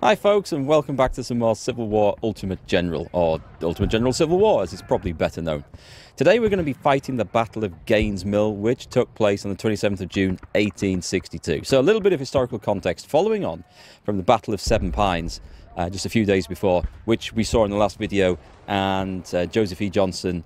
Hi folks and welcome back to some more Civil War Ultimate General, or Ultimate General Civil War as it's probably better known. Today we're going to be fighting the Battle of Gaines Mill which took place on the 27th of June 1862. So a little bit of historical context following on from the Battle of Seven Pines uh, just a few days before, which we saw in the last video and uh, Joseph E. Johnston,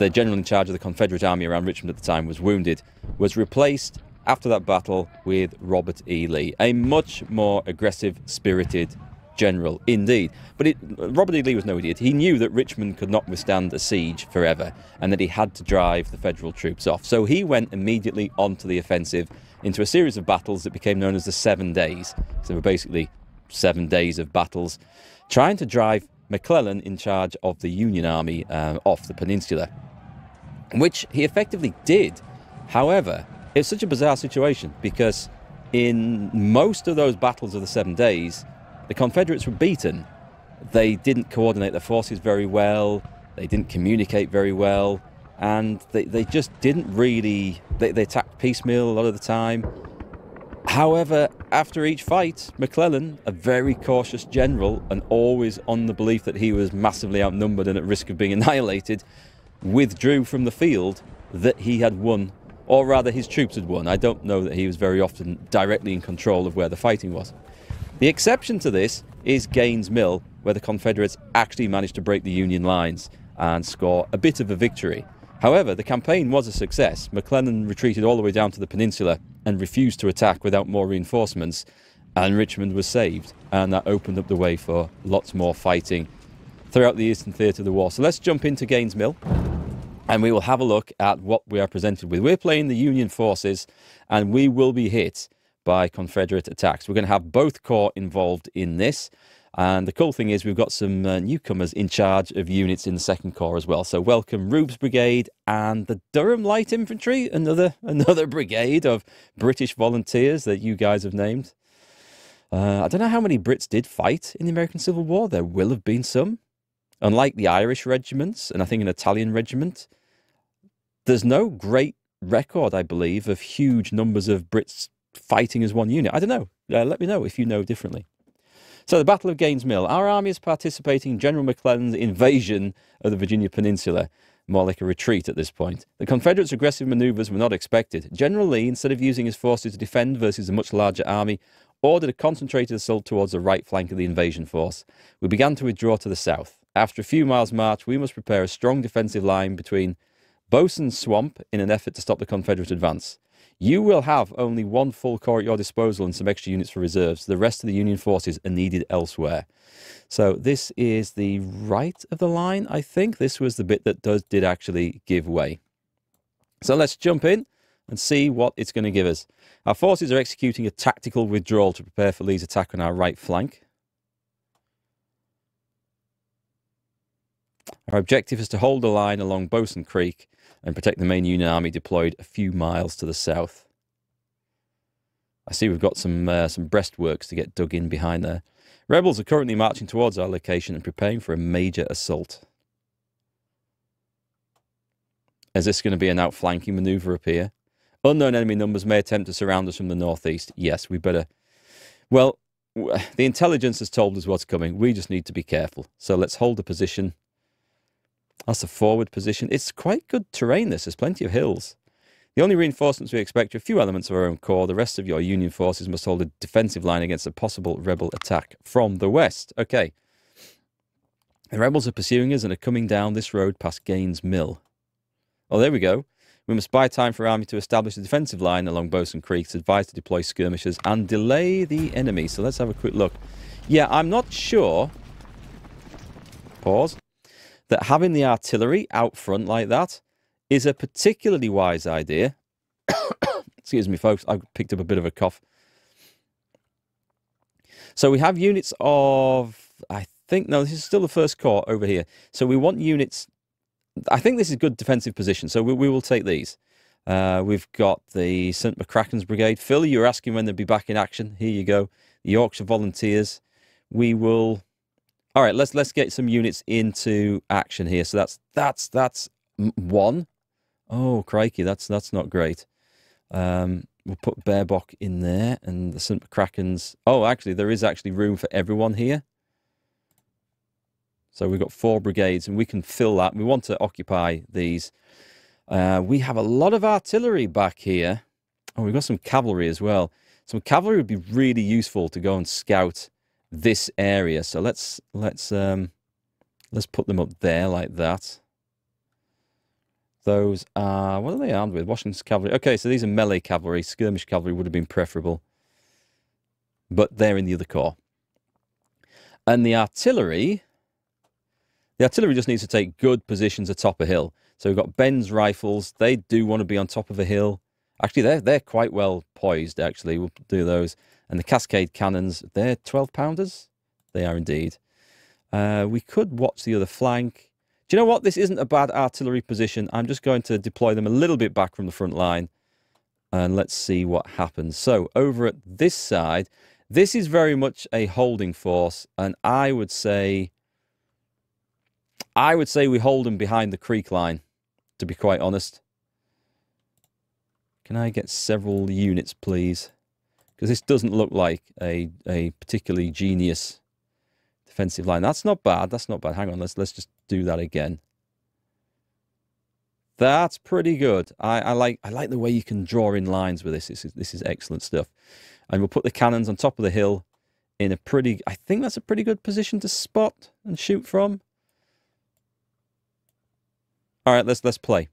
the general in charge of the Confederate Army around Richmond at the time, was wounded, was replaced after that battle with Robert E. Lee, a much more aggressive, spirited general indeed. But it, Robert E. Lee was no idiot. He knew that Richmond could not withstand a siege forever and that he had to drive the federal troops off. So he went immediately onto the offensive into a series of battles that became known as the Seven Days. So they were basically seven days of battles, trying to drive McClellan in charge of the Union Army uh, off the peninsula, which he effectively did. However, it's such a bizarre situation because in most of those battles of the Seven Days, the Confederates were beaten. They didn't coordinate their forces very well, they didn't communicate very well, and they, they just didn't really. They, they attacked piecemeal a lot of the time. However, after each fight, McClellan, a very cautious general and always on the belief that he was massively outnumbered and at risk of being annihilated, withdrew from the field that he had won or rather his troops had won. I don't know that he was very often directly in control of where the fighting was. The exception to this is Gaines Mill, where the Confederates actually managed to break the Union lines and score a bit of a victory. However, the campaign was a success. McClellan retreated all the way down to the peninsula and refused to attack without more reinforcements, and Richmond was saved, and that opened up the way for lots more fighting throughout the Eastern Theatre of the War. So let's jump into Gaines Mill and we will have a look at what we are presented with. We're playing the Union forces and we will be hit by Confederate attacks. We're going to have both corps involved in this. And the cool thing is we've got some uh, newcomers in charge of units in the Second Corps as well. So welcome Rube's Brigade and the Durham Light Infantry, another another brigade of British volunteers that you guys have named. Uh, I don't know how many Brits did fight in the American Civil War. There will have been some. Unlike the Irish regiments, and I think an Italian regiment, there's no great record, I believe, of huge numbers of Brits fighting as one unit. I don't know. Uh, let me know if you know differently. So, the Battle of Gaines Mill. Our army is participating in General McClellan's invasion of the Virginia Peninsula, more like a retreat at this point. The Confederates' aggressive maneuvers were not expected. General Lee, instead of using his forces to defend versus a much larger army, ordered a concentrated assault towards the right flank of the invasion force. We began to withdraw to the south. After a few miles' march, we must prepare a strong defensive line between Boatswain's Swamp in an effort to stop the Confederate advance. You will have only one full corps at your disposal and some extra units for reserves. The rest of the Union forces are needed elsewhere. So this is the right of the line, I think. This was the bit that does, did actually give way. So let's jump in and see what it's going to give us. Our forces are executing a tactical withdrawal to prepare for Lee's attack on our right flank. Our objective is to hold the line along Boatswain Creek and protect the main Union army deployed a few miles to the south. I see we've got some uh, some breastworks to get dug in behind there. Rebels are currently marching towards our location and preparing for a major assault. Is this going to be an outflanking maneuver up here? Unknown enemy numbers may attempt to surround us from the northeast. Yes, we better... Well, the intelligence has told us what's coming. We just need to be careful. So let's hold the position that's the forward position. It's quite good terrain, this. There's plenty of hills. The only reinforcements we expect are a few elements of our own corps. The rest of your Union forces must hold a defensive line against a possible rebel attack from the west. Okay. The rebels are pursuing us and are coming down this road past Gaines Mill. Oh, there we go. We must buy time for our army to establish a defensive line along Boatswain Creek, to advise to deploy skirmishers and delay the enemy. So let's have a quick look. Yeah, I'm not sure. Pause that having the artillery out front like that is a particularly wise idea. Excuse me, folks, I picked up a bit of a cough. So we have units of, I think, no, this is still the first corps over here. So we want units, I think this is good defensive position, so we, we will take these. Uh, we've got the St. McCracken's Brigade. Phil, you're asking when they'll be back in action. Here you go. The Yorkshire Volunteers. We will all right, let's let's get some units into action here. So that's that's that's one. Oh crikey, that's that's not great. Um, we'll put Baerbock in there and the St. McCracken's. Oh, actually, there is actually room for everyone here. So we've got four brigades and we can fill that. We want to occupy these. Uh, we have a lot of artillery back here. Oh, we've got some cavalry as well. Some cavalry would be really useful to go and scout this area. So let's let's um, let's put them up there like that. Those are what are they armed with? Washington's cavalry. Okay, so these are melee cavalry. Skirmish cavalry would have been preferable, but they're in the other corps. And the artillery, the artillery just needs to take good positions atop a hill. So we've got Ben's rifles. They do want to be on top of a hill. Actually, they're, they're quite well poised, actually. We'll do those. And the Cascade cannons, they're 12 pounders. They are indeed. Uh, we could watch the other flank. Do you know what? This isn't a bad artillery position. I'm just going to deploy them a little bit back from the front line. And let's see what happens. So over at this side, this is very much a holding force. And I would say, I would say we hold them behind the creek line to be quite honest. Can I get several units, please? Because this doesn't look like a, a particularly genius defensive line. That's not bad. That's not bad. Hang on. Let's let's just do that again. That's pretty good. I, I like I like the way you can draw in lines with this. This is this is excellent stuff. And we'll put the cannons on top of the hill in a pretty. I think that's a pretty good position to spot and shoot from. All right, let's let's play.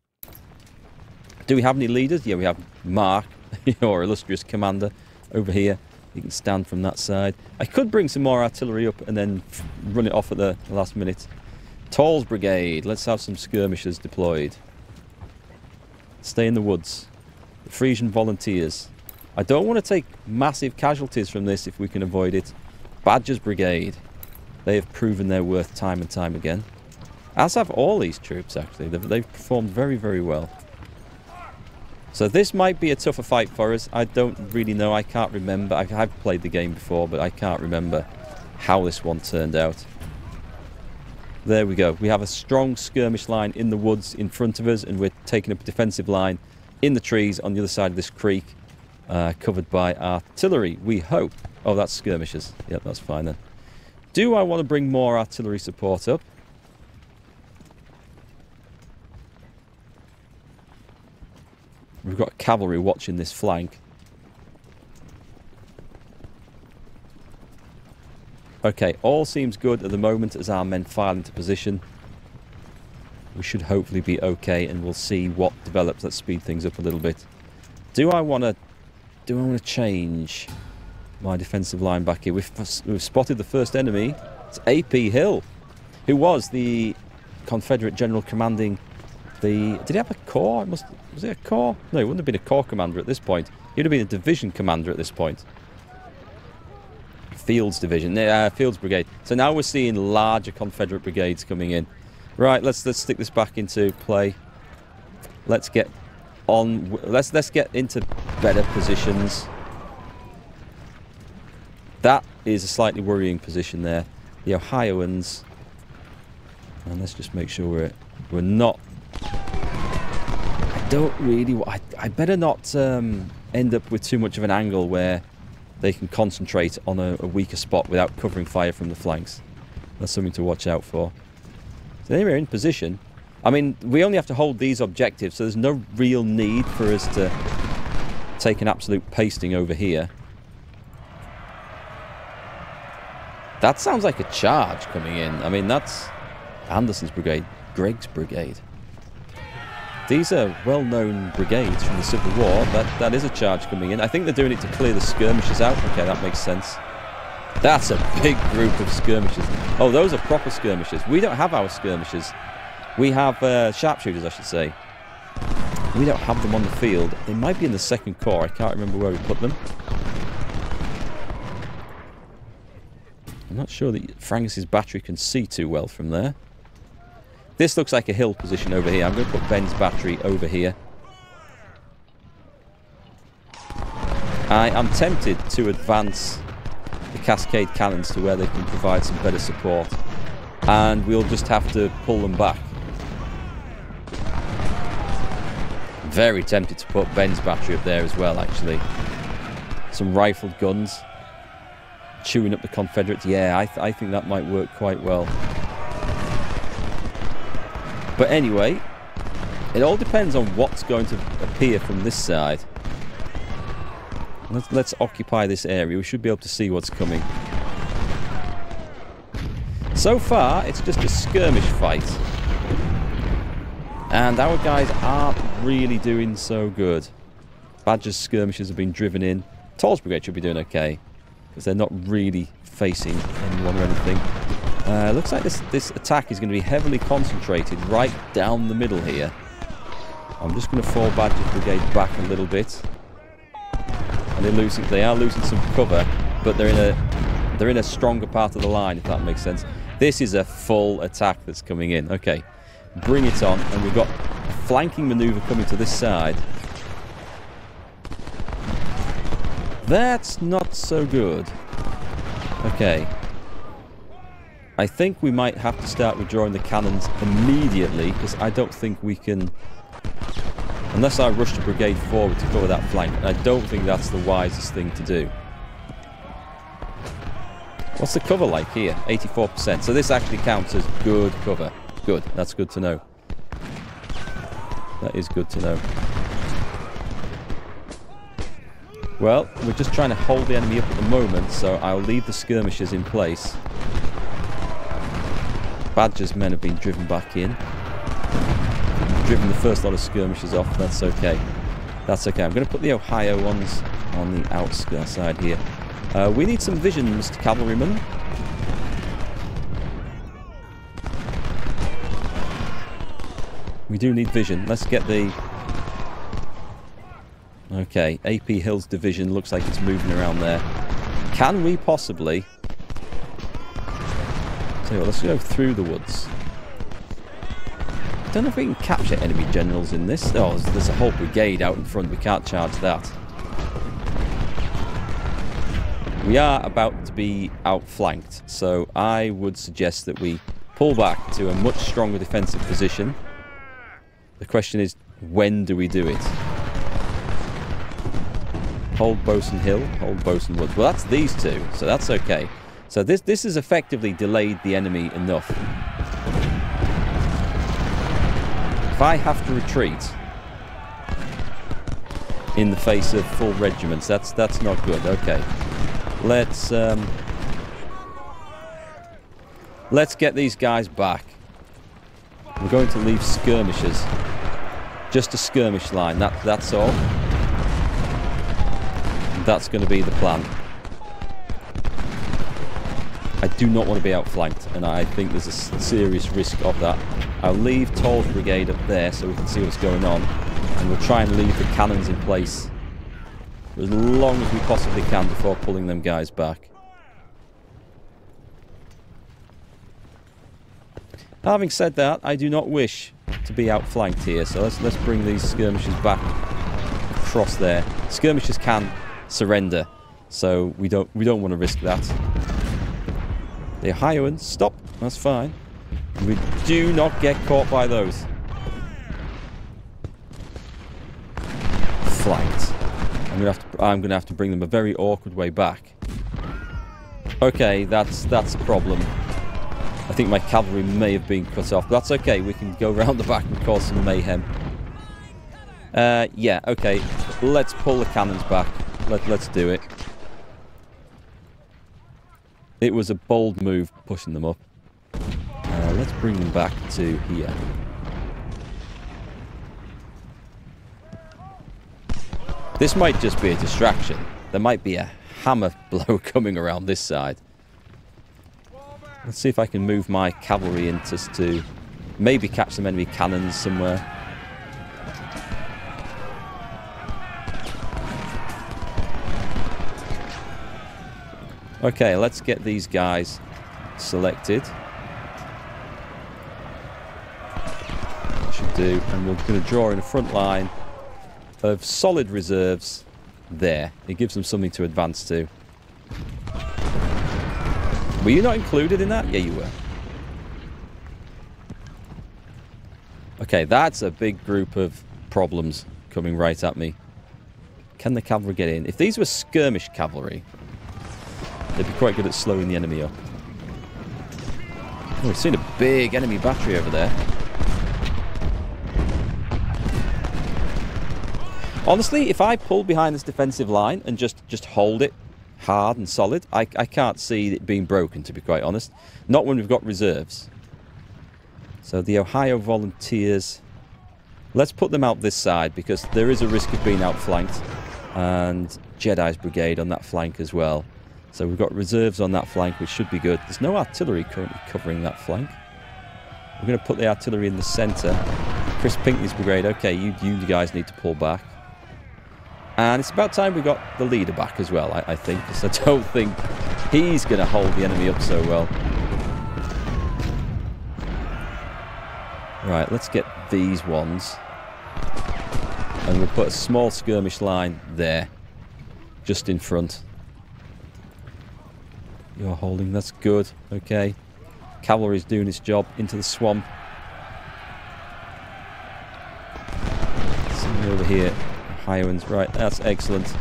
Do we have any leaders? Yeah, we have Mark, your illustrious commander, over here. You can stand from that side. I could bring some more artillery up and then run it off at the last minute. Tall's brigade. Let's have some skirmishers deployed. Stay in the woods. The Frisian volunteers. I don't want to take massive casualties from this if we can avoid it. Badger's brigade. They have proven their worth time and time again. As have all these troops, actually. They've, they've performed very, very well. So this might be a tougher fight for us. I don't really know. I can't remember. I've, I've played the game before, but I can't remember how this one turned out. There we go. We have a strong skirmish line in the woods in front of us, and we're taking up a defensive line in the trees on the other side of this creek, uh, covered by artillery, we hope. Oh, that's skirmishers. Yep, that's fine then. Do I want to bring more artillery support up? We've got cavalry watching this flank. Okay, all seems good at the moment as our men file into position. We should hopefully be okay and we'll see what develops. Let's speed things up a little bit. Do I want to do I want to change my defensive line back here? We've, we've spotted the first enemy. It's AP Hill, who was the Confederate general commanding the... Did he have a corps? Must, was it a corps? No, he wouldn't have been a corps commander at this point. He'd have been a division commander at this point. Fields Division, uh, Fields Brigade. So now we're seeing larger Confederate brigades coming in. Right, let's let's stick this back into play. Let's get on. Let's let's get into better positions. That is a slightly worrying position there. The Ohioans. And let's just make sure we're we're not don't really... I, I better not um, end up with too much of an angle where they can concentrate on a, a, weaker spot without covering fire from the flanks. That's something to watch out for. So they are in position. I mean, we only have to hold these objectives, so there's no real need for us to take an absolute pasting over here. That sounds like a charge coming in. I mean, that's Anderson's brigade, Gregg's brigade. These are well-known brigades from the Civil War. That That is a charge coming in. I think they're doing it to clear the skirmishers out. Okay, that makes sense. That's a big group of skirmishers. Oh, those are proper skirmishers. We don't have our skirmishers. We have uh, sharpshooters, I should say. We don't have them on the field. They might be in the second corps. I can't remember where we put them. I'm not sure that Frank's battery can see too well from there. This looks like a hill position over here. I'm going to put Ben's battery over here. I am tempted to advance the Cascade cannons to where they can provide some better support. And we'll just have to pull them back. Very tempted to put Ben's battery up there as well, actually. Some rifled guns. Chewing up the Confederates. Yeah, I, th I think that might work quite well. But anyway, it all depends on what's going to appear from this side. Let's, let's occupy this area. We should be able to see what's coming. So far, it's just a skirmish fight. And our guys aren't really doing so good. Badger's skirmishers have been driven in. Toll's Brigade should be doing okay. Because they're not really facing anyone or anything. Uh, looks like this, this attack is going to be heavily concentrated right down the middle here. I'm just going to fall Badger's Brigade back a little bit. And they're losing, they are losing some cover, but they're in a they're in a stronger part of the line, if that makes sense. This is a full attack that's coming in. Okay, bring it on. And we've got a flanking maneuver coming to this side. That's not so good. Okay. I think we might have to start withdrawing the cannons immediately because I don't think we can... Unless I rush the brigade forward to cover that flank. I don't think that's the wisest thing to do. What's the cover like here? 84%. So this actually counts as good cover. Good. That's good to know. That is good to know. Well, we're just trying to hold the enemy up at the moment, so I'll leave the skirmishers in place. Badger's men have been driven back in. Driven the first lot of skirmishers off, that's okay. That's okay. I'm going to put the Ohio ones on the outskirts side here. Uh, we need some vision, Mr. Cavalryman. We do need vision. Let's get the... Okay, AP Hill's division looks like it's moving around there. Can we possibly... So let's go through the woods. I don't know if we can capture enemy generals in this. Oh, there's, there's a whole brigade out in front. We can't charge that. We are about to be outflanked, so I would suggest that we pull back to a much stronger defensive position. The question is, when do we do it? Hold Boatswain Hill, hold Boatswain Woods. Well, that's these two, so that's okay. So this, this has effectively delayed the enemy enough. If I have to retreat in the face of full regiments, that's that's not good. Okay. Let's um, let's get these guys back. We're going to leave skirmishers. Just a skirmish line. That that's all. That's going to be the plan. I do not want to be outflanked, and I think there's a serious risk of that. I'll leave Toll's brigade up there so we can see what's going on, and we'll try and leave the cannons in place as long as we possibly can before pulling them guys back. Having said that, I do not wish to be outflanked here, so let's let's bring these skirmishers back across there. Skirmishers can surrender, so we don't we don't want to risk that. The Ohioans, stop. That's fine. We do not get caught by those. Flanked. I'm gonna have to I'm gonna have to bring them a very awkward way back. Okay, that's that's a problem. I think my cavalry may have been cut off. But that's okay. We can go around the back and cause some mayhem. Uh, yeah, okay. Let's pull the cannons back. Let, let's do it. It was a bold move pushing them up. Uh, let's bring them back to here. This might just be a distraction. There might be a hammer blow coming around this side. Let's see if I can move my cavalry in just to maybe catch some enemy cannons somewhere. Okay, let's get these guys selected. should do. And we're going to draw in a front line of solid reserves there. It gives them something to advance to. Were you not included in that? Yeah, you were. Okay, that's a big group of problems. coming right at me. Can the cavalry get in? If these were skirmish cavalry, they'd be quite good at slowing the enemy up. Oh, we've seen a big enemy battery over there. Honestly, if I pull behind this defensive line and just, just hold it hard and solid, I, I can't see it being broken, to be quite honest. Not when we've got reserves. So the Ohio Volunteers, let's put them out this side because there is a risk of being outflanked. And Jedi's Brigade on that flank as well. So we've got reserves on that flank, which should be good. There's no artillery currently covering that flank. We're going to put the artillery in the centre. Chris Pinkney's brigade, okay, you, you guys need to pull back. And it's about time we got the leader back as well, I, I think, because I don't think he's going to hold the enemy up so well. Right, let's get these ones. And we'll put a small skirmish line there, just in front. You're holding, that's good. Okay. Cavalry's doing its job into the swamp. Over here. Ohioans, right, that's excellent.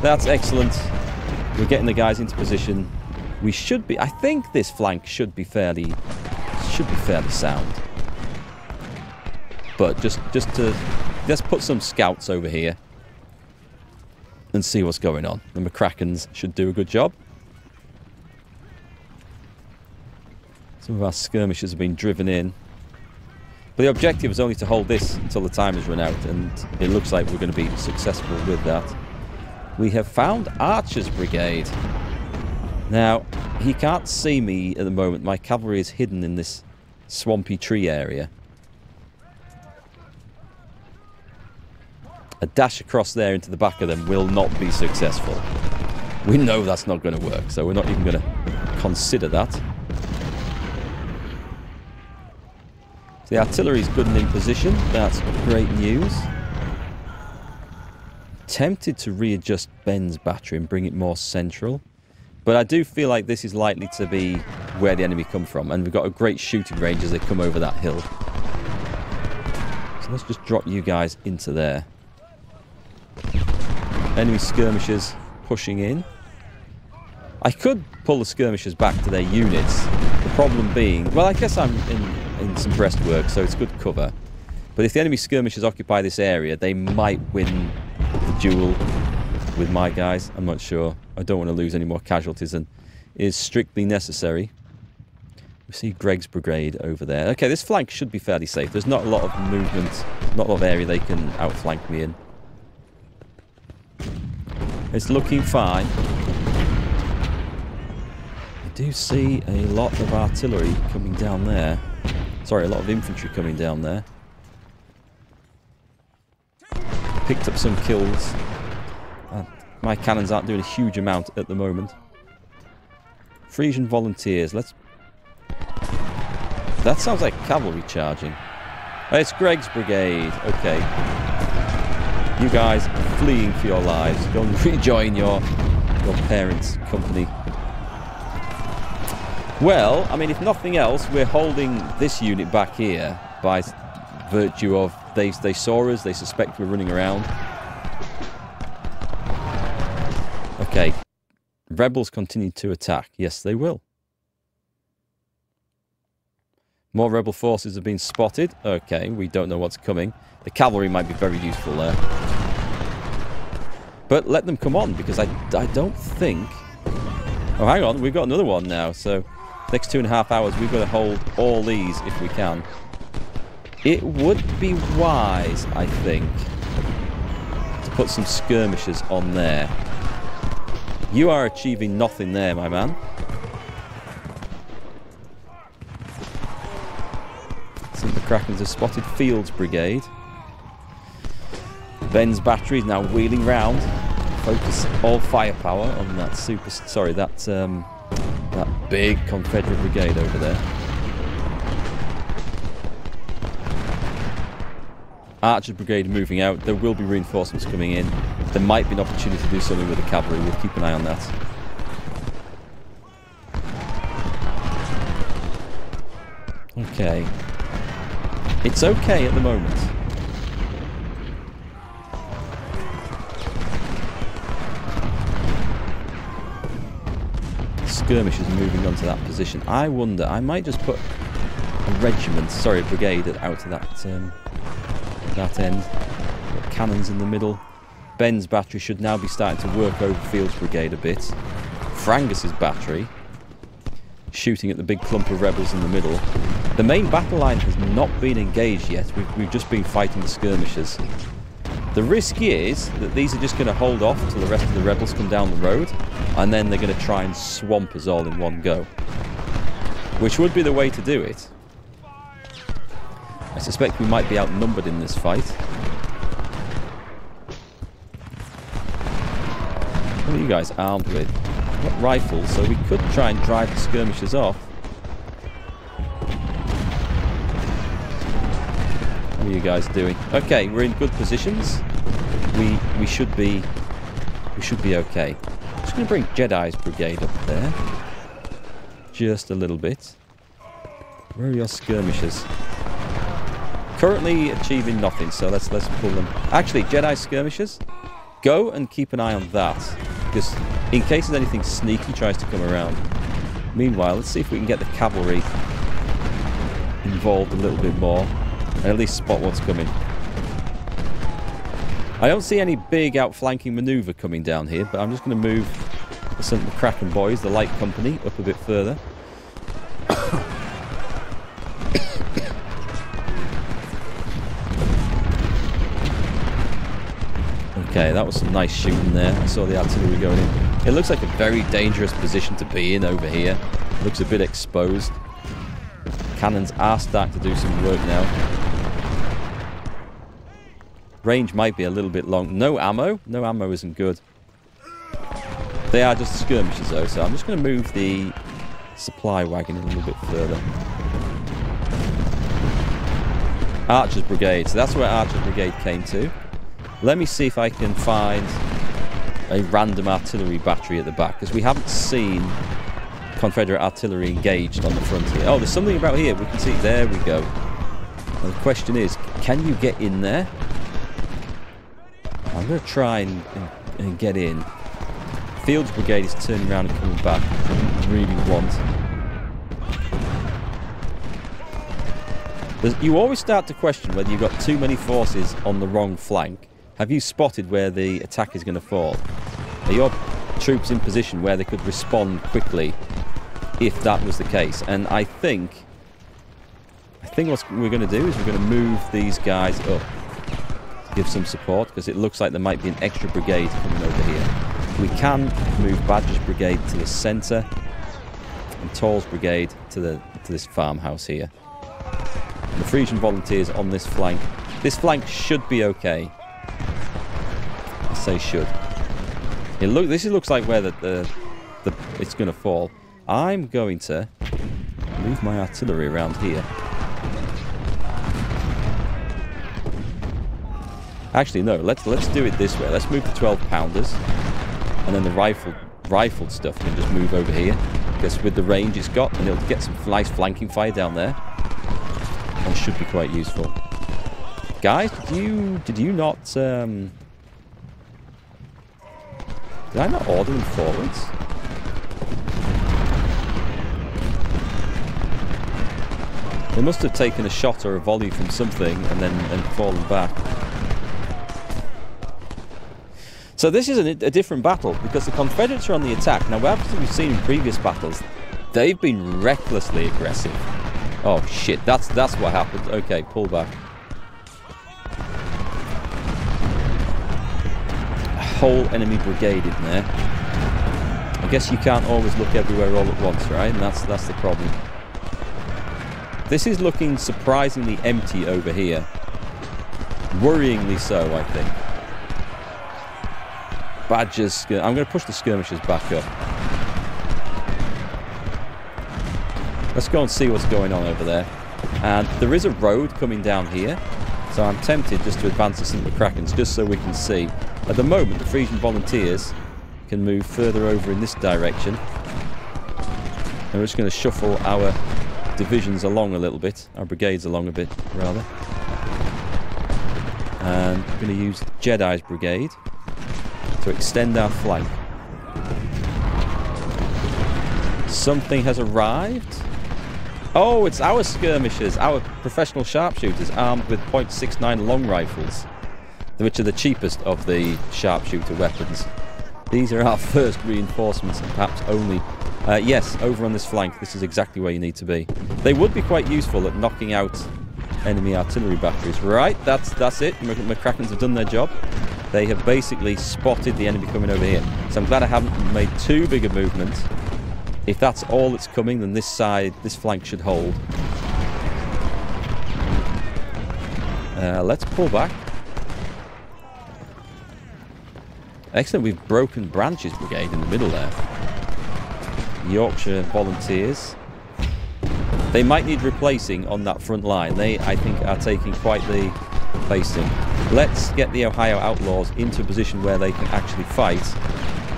That's excellent. We're getting the guys into position. We should be, I think this flank should be fairly, should be fairly sound. But just, just to, let's put some scouts over here and see what's going on. The McCrackens should do a good job. Some of our skirmishers have been driven in. But the objective is only to hold this until the time has run out, and it looks like we're going to be successful with that. We have found Archer's Brigade. Now, he can't see me at the moment. My cavalry is hidden in this swampy tree area. A dash across there into the back of them will not be successful. We know that's not going to work, so we're not even going to consider that. The artillery's good and in position. That's great news. Tempted to readjust Ben's battery and bring it more central. But I do feel like this is likely to be where the enemy come from. And we've got a great shooting range as they come over that hill. So let's just drop you guys into there. Enemy skirmishers pushing in. I could pull the skirmishers back to their units. The problem being... Well, I guess I'm in in some breastwork, so it's good cover. But if the enemy skirmishers occupy this area, they might win the duel with my guys. I'm not sure. I don't want to lose any more casualties than is strictly necessary. We see Gregg's brigade over there. Okay, this flank should be fairly safe. There's not a lot of movement, not a lot of area they can outflank me in. It's looking fine. I do see a lot of artillery coming down there. Sorry, a lot of infantry coming down there. Picked up some kills. Uh, my cannons aren't doing a huge amount at the moment. Frisian volunteers, let's... That sounds like cavalry charging. Oh, it's Gregg's brigade. Okay. You guys fleeing for your lives. Go and rejoin your, your parents' company. Well, I mean, if nothing else, we're holding this unit back here by virtue of they, they saw us, they suspect we're running around. Okay. Rebels continue to attack. Yes, they will. More rebel forces have been spotted. Okay, we don't know what's coming. The cavalry might be very useful there. But let them come on, because I, I don't think... Oh, hang on, we've got another one now, so... Next two and a half hours, we've got to hold all these if we can. It would be wise, I think, to put some skirmishers on there. You are achieving nothing there, my man. Of the Krakens have spotted Fields Brigade. Ben's battery is now wheeling round. Focus all firepower on that super... Sorry, that... Um, big Confederate brigade over there. Archer brigade moving out. There will be reinforcements coming in. There might be an opportunity to do something with the cavalry. We'll keep an eye on that. Okay. It's okay at the moment. Skirmishers moving onto that position. I wonder, I might just put a regiment, sorry, a brigade out to that um, that end. Got cannons in the middle. Ben's battery should now be starting to work over Fields Brigade a bit. Frangus's battery shooting at the big clump of rebels in the middle. The main battle line has not been engaged yet. We've, we've just been fighting the skirmishers. The risk is that these are just going to hold off until the rest of the rebels come down the road, and then they're going to try and swamp us all in one go. Which would be the way to do it. I suspect we might be outnumbered in this fight. What are you guys armed with? Got rifles, so we could try and drive the skirmishers off. What are you guys doing? Okay, we're in good positions. We we should be we should be okay. Just gonna bring Jedi's brigade up there. Just a little bit. Where are your skirmishers? Currently achieving nothing, so let's let's pull them. Actually, Jedi skirmishers, go and keep an eye on that. Because in case there's anything sneaky tries to come around. Meanwhile, let's see if we can get the cavalry involved a little bit more and at least spot what's coming. I don't see any big outflanking maneuver coming down here, but I'm just going to move of the Kraken boys, the light company, up a bit further. okay, that was some nice shooting there. I saw the artillery going in. It looks like a very dangerous position to be in over here. Looks a bit exposed. Cannons are starting to do some work now. Range might be a little bit long. No ammo. No ammo isn't good. They are just skirmishes though, so I'm just going to move the supply wagon a little bit further. Archer's Brigade. So that's where Archer's Brigade came to. Let me see if I can find a random artillery battery at the back, because we haven't seen Confederate artillery engaged on the front here. Oh, there's something about here. We can see. There we go. And the question is, can you get in there? I'm going to try and, and, and, get in. Fields Brigade is turning around and coming back. Really want. There's, you always start to question whether you've got too many forces on the wrong flank. Have you spotted where the attack is going to fall? Are your troops in position where they could respond quickly if that was the case? And I think... I think what we're going to do is we're going to move these guys up give some support because it looks like there might be an extra brigade coming. We can move Badger's brigade to the centre and Tall's brigade to the to this farmhouse here. And the Frisian volunteers on this flank. This flank should be okay. I say should. It look. This looks like where the, the, the it's going to fall. I'm going to move my artillery around here. Actually, no. Let's let's do it this way. Let's move the 12 pounders, and then the rifle rifled stuff can just move over here. Because with the range it's got, and it'll get some nice flanking fire down there, and should be quite useful. Guys, did you did you not? Um, did I not order them forwards? They must have taken a shot or a volley from something and then and fallen back. So this is a, a, different battle because the Confederates are on the attack. Now, as we've seen in previous battles, they've been recklessly aggressive. Oh shit, that's that's what happened. Okay, pull back. A whole enemy brigade in there. I guess you can't always look everywhere all at once, right? And that's that's the problem. This is looking surprisingly empty over here. Worryingly so, I think. Badgers. I'm going to push the skirmishers back up. Let's go and see what's going on over there. And there is a road coming down here. So I'm tempted just to advance this into the Krakens just so we can see. At the moment, the Frisian volunteers can move further over in this direction. And we're just going to shuffle our divisions along a little bit. Our brigades along a bit, rather. And we're going to use Jedi's brigade to extend our flank. Something has arrived. Oh, it's our skirmishers, our professional sharpshooters armed with .69 long rifles, which are the cheapest of the sharpshooter weapons. These are our first reinforcements and perhaps only. Uh, yes, over on this flank, this is exactly where you need to be. They would be quite useful at knocking out enemy artillery batteries. Right, that's that's it. McCrackens have done their job. They have basically spotted the enemy coming over here. So I'm glad I haven't made too big a movement. If that's all that's coming, then this side, this flank should hold. Uh, let's pull back. Excellent, we've broken Branch's Brigade in the middle there. Yorkshire Volunteers. They might need replacing on that front line. They, I think, are taking quite the facing. Let's get the Ohio Outlaws into a position where they can actually fight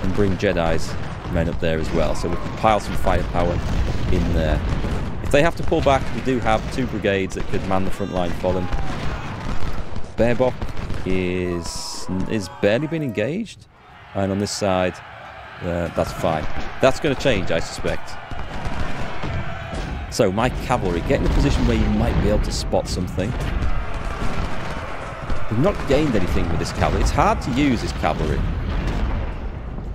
and bring Jedi's men up there as well. So we can pile some firepower in there. If they have to pull back, we do have two brigades that could man the front line for them. Baerbock is is barely been engaged. And on this side, uh, that's fine. That's going to change, I suspect. So my cavalry, get in a position where you might be able to spot something. We've not gained anything with this cavalry. It's hard to use this cavalry.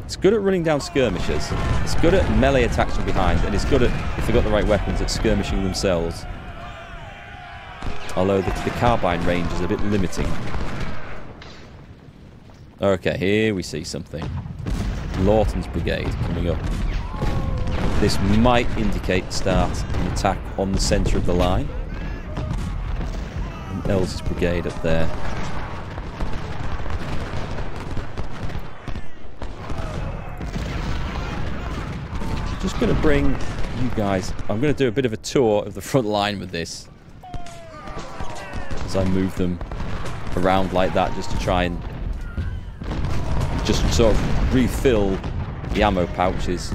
It's good at running down skirmishers. It's good at melee attacks from behind. And it's good at, if they've got the right weapons, at skirmishing themselves. Although the, the carbine range is a bit limiting. Okay, here we see something. Lawton's brigade coming up. This might indicate start an attack on the centre of the line. And brigade up there. Just going to bring you guys... I'm going to do a bit of a tour of the front line with this. As I move them around like that just to try and just sort of refill the ammo pouches.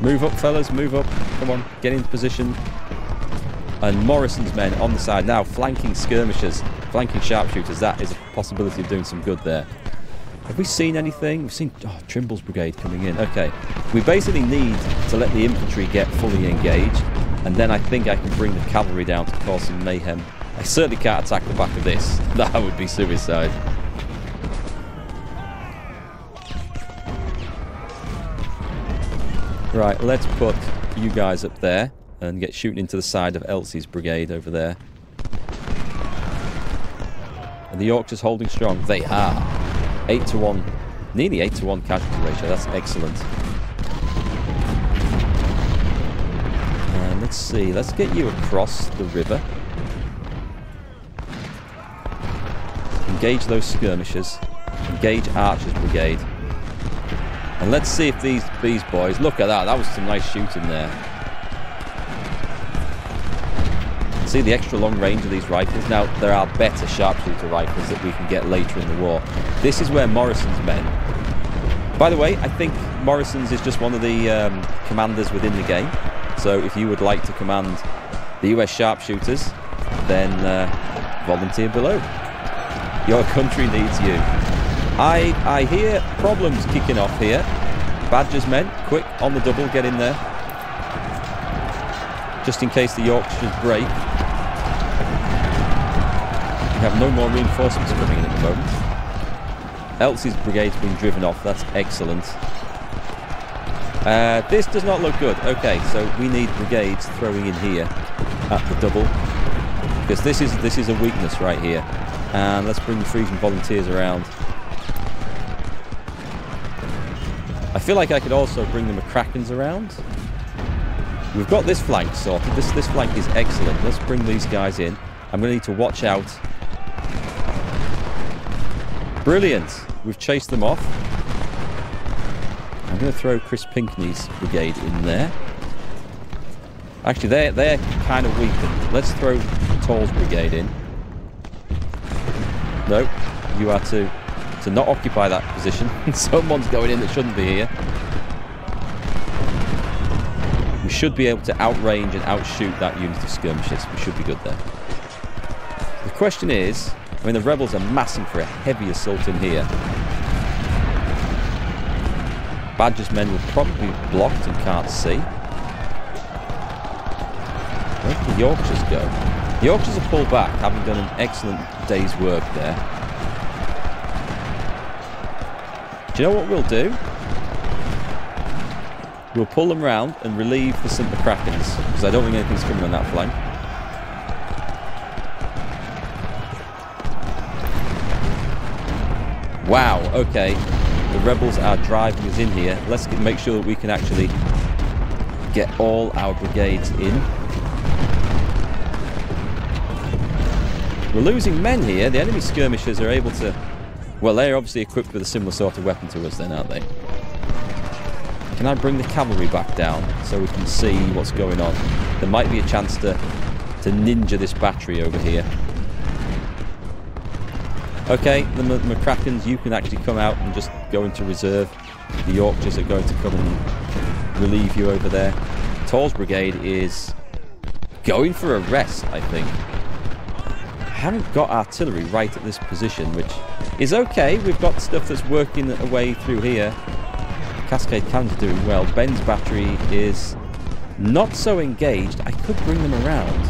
Move up, fellas, move up. Come on, get into position. And Morrison's men on the side now, flanking skirmishers, flanking sharpshooters. That is a possibility of doing some good there. Have we seen anything? We've seen oh, Trimble's brigade coming in. Okay, we basically need to let the infantry get fully engaged, and then I think I can bring the cavalry down to cause some mayhem. I certainly can't attack the back of this. That would be suicide. Right, let's put you guys up there and get shooting into the side of Elzey's brigade over there. And the Yorkshire's holding strong. They are. 8 to 1. Nearly 8 to 1 casualty ratio. That's excellent. And let's see. Let's get you across the river. Engage those skirmishers. Engage Archer's brigade. And let's see if these these boys... Look at that. That was some nice shooting there. See the extra long range of these rifles? Now, there are better sharpshooter rifles that we can get later in the war. This is where Morrison's men... By the way, I think Morrison's is just one of the um, commanders within the game. So if you would like to command the US sharpshooters, then uh, volunteer below. Your country needs you. I, I hear problems kicking off here. Badger's men, quick, on the double, get in there. Just in case the Yorkshires break. We have no more reinforcements coming in at the moment. Elzey's brigade's been driven off, that's excellent. Uh, this does not look good. Okay, so we need brigades throwing in here at the double. Because this is this is a weakness right here. And let's bring the Frisian volunteers around. I feel like I could also bring the McCrackens around. We've got this flank sorted. This, this flank is excellent. Let's bring these guys in. I'm going to need to watch out. Brilliant. We've chased them off. I'm going to throw Chris Pinkney's brigade in there. Actually, they're, they're kind of weakened. Let's throw Tall's brigade in. No, you are to to not occupy that position. Someone's going in that shouldn't be here. We should be able to outrange and outshoot that unit of skirmishers. We should be good there. The question is, I mean, the rebels are massing for a heavy assault in here. Badger's men will probably be blocked and can't see. Where did the Yorkshires go? The Yorkshires have pulled back, having done an excellent day's work there. You know what we'll do? We'll pull them round and relieve the St. McCrackens, because I don't think anything's coming on that flank. Wow, okay. The rebels are driving us in here. Let's get, make sure that we can actually get all our brigades in. We're losing men here. The enemy skirmishers are able to... Well, they're obviously equipped with a similar sort of weapon to us then, aren't they? Can I bring the cavalry back down so we can see what's going on? There might be a chance to, to ninja this battery over here. Okay, the McCrackens, you can actually come out and just go into reserve. The Yorkshires are going to come and relieve you over there. Tall's brigade is going for a rest, I think. Haven't got artillery right at this position, which is okay. We've got stuff that's working away through here. Cascade cannons are doing well. Ben's battery is not so engaged. I could bring them around.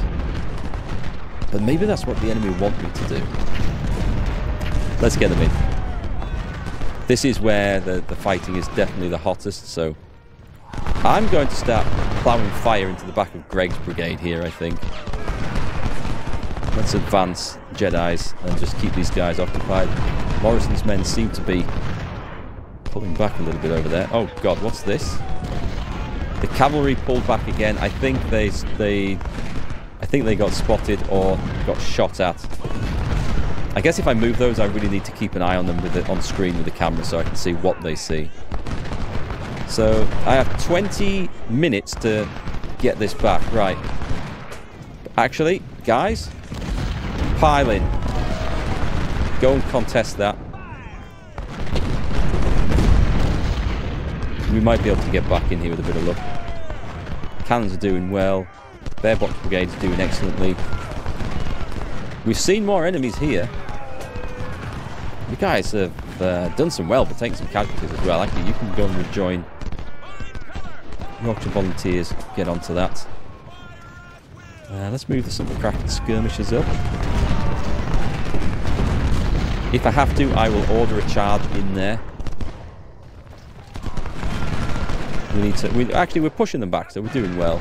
But maybe that's what the enemy want me to do. Let's get them in. This is where the, the fighting is definitely the hottest, so I'm going to start ploughing fire into the back of Gregg's brigade here, I think. Let's advance Jedi's and just keep these guys occupied. Morrison's men seem to be pulling back a little bit over there. Oh god, what's this? The cavalry pulled back again. I think they they I think they got spotted or got shot at. I guess if I move those, I really need to keep an eye on them with it on screen with the camera so I can see what they see. So I have 20 minutes to get this back. Right. Actually, guys, pile in. Go and contest that. We might be able to get back in here with a bit of luck. Cannons are doing well. Bear Box Brigade is doing excellently. We've seen more enemies here. You guys have uh, done some well, but taking some casualties as well. Actually, you can go and rejoin Yorkshire Volunteers. Get onto that. Uh, let's move the St. McCracken skirmishers up. If I have to, I will order a charge in there. We need to... We, actually, we're pushing them back, so we're doing well.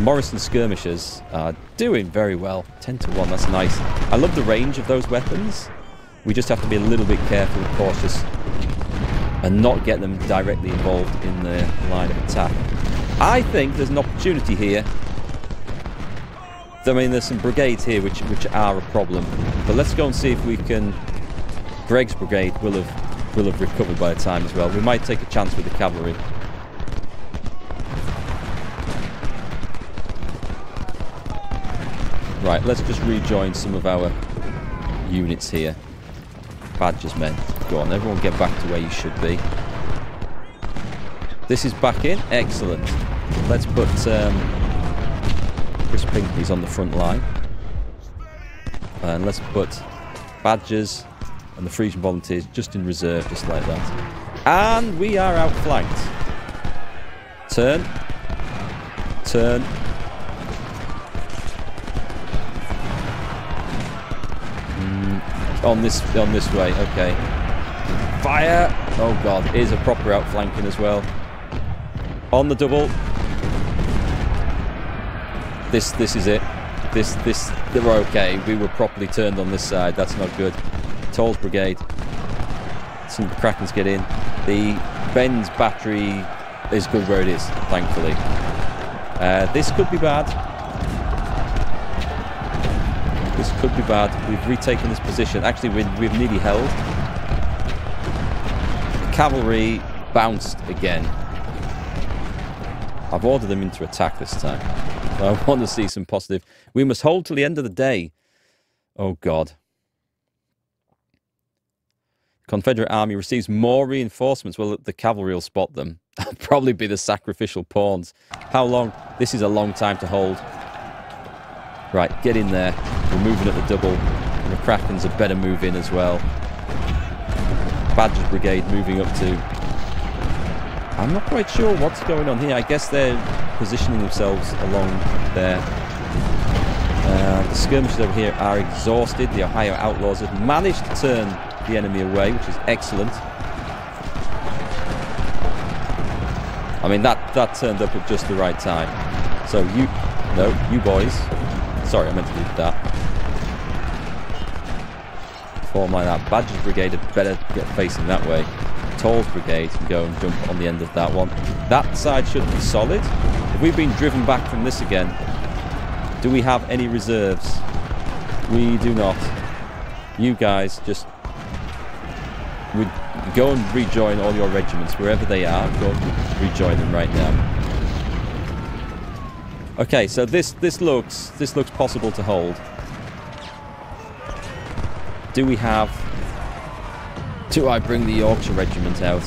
Morrison skirmishers are doing very well. 10 to 1, that's nice. I love the range of those weapons. We just have to be a little bit careful and cautious and not get them directly involved in the line of attack. I think there's an opportunity here. I mean, there's some brigades here which, which are a problem. But let's go and see if we can... Gregg's brigade will have, will have recovered by the time as well. We might take a chance with the cavalry. Right, let's just rejoin some of our units here. Badger's men. Go on, everyone get back to where you should be. This is back in. Excellent. Let's put um, Chris Pinckney's on the front line. Uh, and let's put Badgers and the Frisian Volunteers just in reserve, just like that. And we are outflanked. Turn. Turn. Hmm. on this on this way. Okay. Fire! Oh god, is a proper outflanking as well. On the double. This this is it. This this they were okay. We were properly turned on this side. That's not good. Toll's brigade. Some Krakens get in. The Ben's battery is good where it is, thankfully. Uh, this could be bad. This could be bad. We've retaken this position. Actually, we've, we've nearly held. The cavalry bounced again. I've ordered them into attack this time. I want to see some positive. We must hold till the end of the day. Oh, God. Confederate army receives more reinforcements. Well, the cavalry will spot them. Probably be the sacrificial pawns. How long? This is a long time to hold. Right, get in there. We're moving at the double. And the Krakens a better move in as well. Badger's brigade moving up to I'm not quite sure what's going on here. I guess they're positioning themselves along there. Uh, the skirmishers over here are exhausted. The Ohio Outlaws have managed to turn the enemy away, which is excellent. I mean, that, that turned up at just the right time. So you, no, you boys. Sorry, I meant to do that. Form like that. Badger's Brigade had better get facing that way. Tall's Brigade and go and jump on the end of that one. That side should be solid. If we've been driven back from this again, do we have any reserves? We do not. You guys just would go and rejoin all your regiments wherever they are. Go and rejoin them right now. Okay, so this this looks this looks possible to hold. Do we have? Do I bring the Yorkshire Regiment out?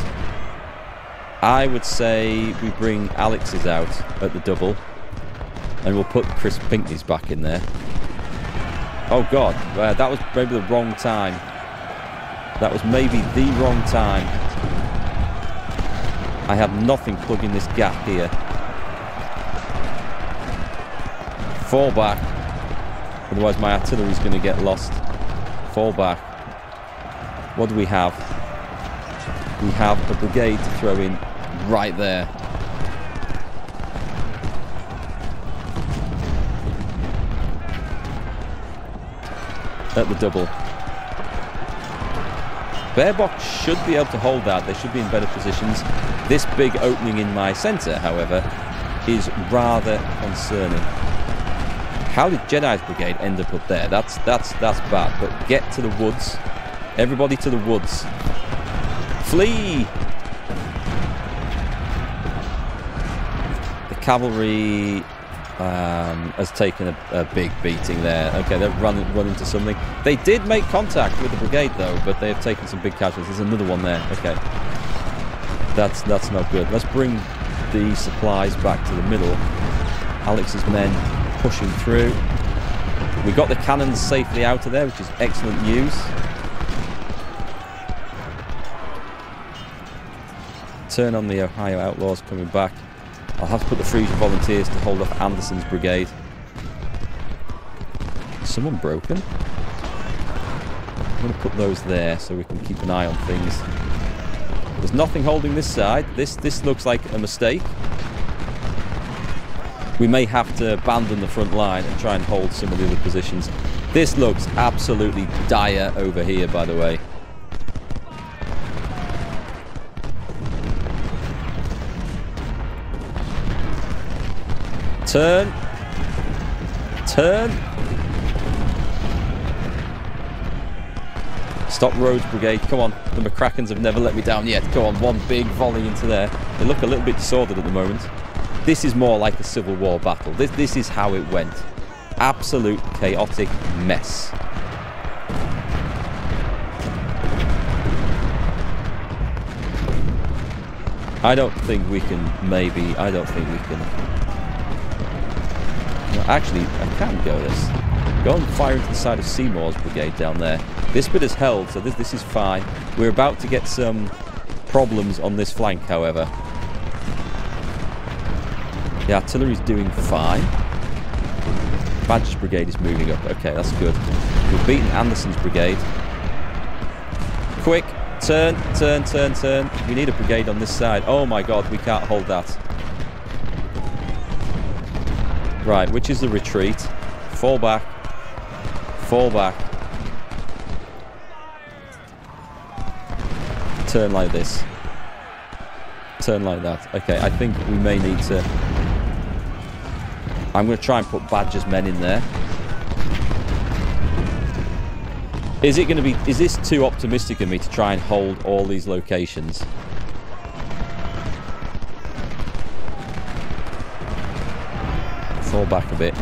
I would say we bring Alex's out at the double, and we'll put Chris Pinkney's back in there. Oh God, uh, that was maybe the wrong time. That was maybe the wrong time. I have nothing plugging this gap here. Fall back. Otherwise my artillery's going to get lost. Fall back. What do we have? We have a brigade to throw in right there. At the double. Bearbox should be able to hold that. They should be in better positions. This big opening in my centre, however, is rather concerning. How did Jedi's brigade end up up there? That's that's that's bad. But get to the woods. Everybody to the woods. Flee! The cavalry um, has taken a, a, big beating there. Okay, they're running run into something. They did make contact with the brigade though, but they have taken some big casualties. There's another one there. Okay, that's that's not good. Let's bring the supplies back to the middle. Alex's men pushing through. We got the cannons safely out of there, which is excellent news. Turn on the Ohio Outlaws coming back. I'll have to put the Frisian Volunteers to hold off Anderson's brigade. Someone broken? I'm going to put those there so we can keep an eye on things. There's nothing holding this side. This this looks like a mistake we may have to abandon the front line and try and hold some of the other positions. This looks absolutely dire over here, by the way. Turn. Turn. Stop Rodes Brigade. Come on. The McCrackens have never let me down yet. Come on. One big volley into there. They look a little bit disordered at the moment. This is more like a Civil War battle. This, this is how it went. Absolute chaotic mess. I don't think we can maybe, I don't think we can. Actually, I can go this. Go and fire into the side of Seymour's brigade down there. This bit is held, so this, this is fine. We're about to get some problems on this flank, however. The artillery's doing fine. Badger's brigade is moving up. Okay, that's good. We've beaten Anderson's brigade. Quick, turn, turn, turn, turn. We need a brigade on this side. Oh my god, we can't hold that. Right, which is the retreat? Fall back. Fall back. Turn like this. Turn like that. Okay, I think we may need to I'm going to try and put Badger's men in there. Is it going to be... Is this too optimistic of me to try and hold all these locations? Fall back a bit.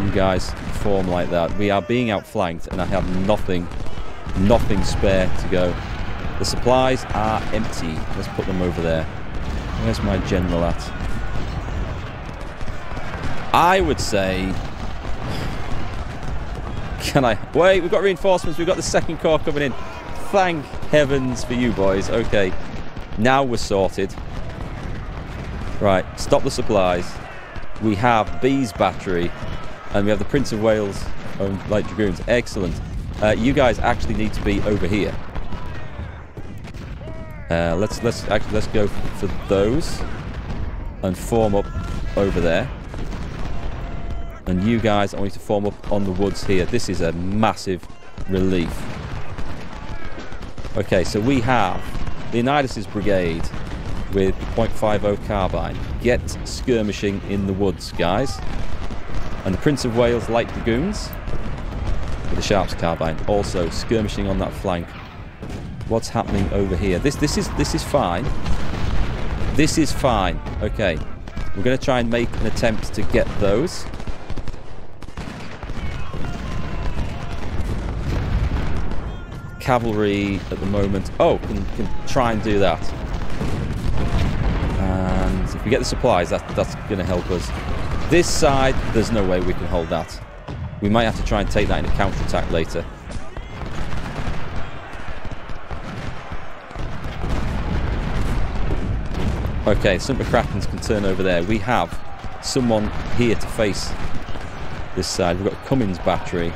You guys form like that. We are being outflanked and I have nothing, nothing spare to go. The supplies are empty. Let's put them over there. Where's my general at? I would say... Can I... Wait, we've got reinforcements. We've got the second corps coming in. Thank heavens for you boys. Okay. Now we're sorted. Right, stop the supplies. We have B's battery, and we have the Prince of Wales light dragoons. Excellent. Uh, you guys actually need to be over here. Uh, let's let's actually let's go for those and form up over there. And you guys, I want you to form up on the woods here. This is a massive relief. Okay, so we have Leonidas' brigade with the .50 carbine. Get skirmishing in the woods, guys. And the Prince of Wales light dragoons with the Sharps carbine, also skirmishing on that flank. What's happening over here? This this is this is fine. This is fine. Okay, we're going to try and make an attempt to get those. Cavalry at the moment. Oh, can, can try and do that. We get the supplies, that, that's going to help us. This side, there's no way we can hold that. We might have to try and take that in a counter-attack later. Okay, some McCrackens can turn over there. We have someone here to face this side. We've got Cummins battery.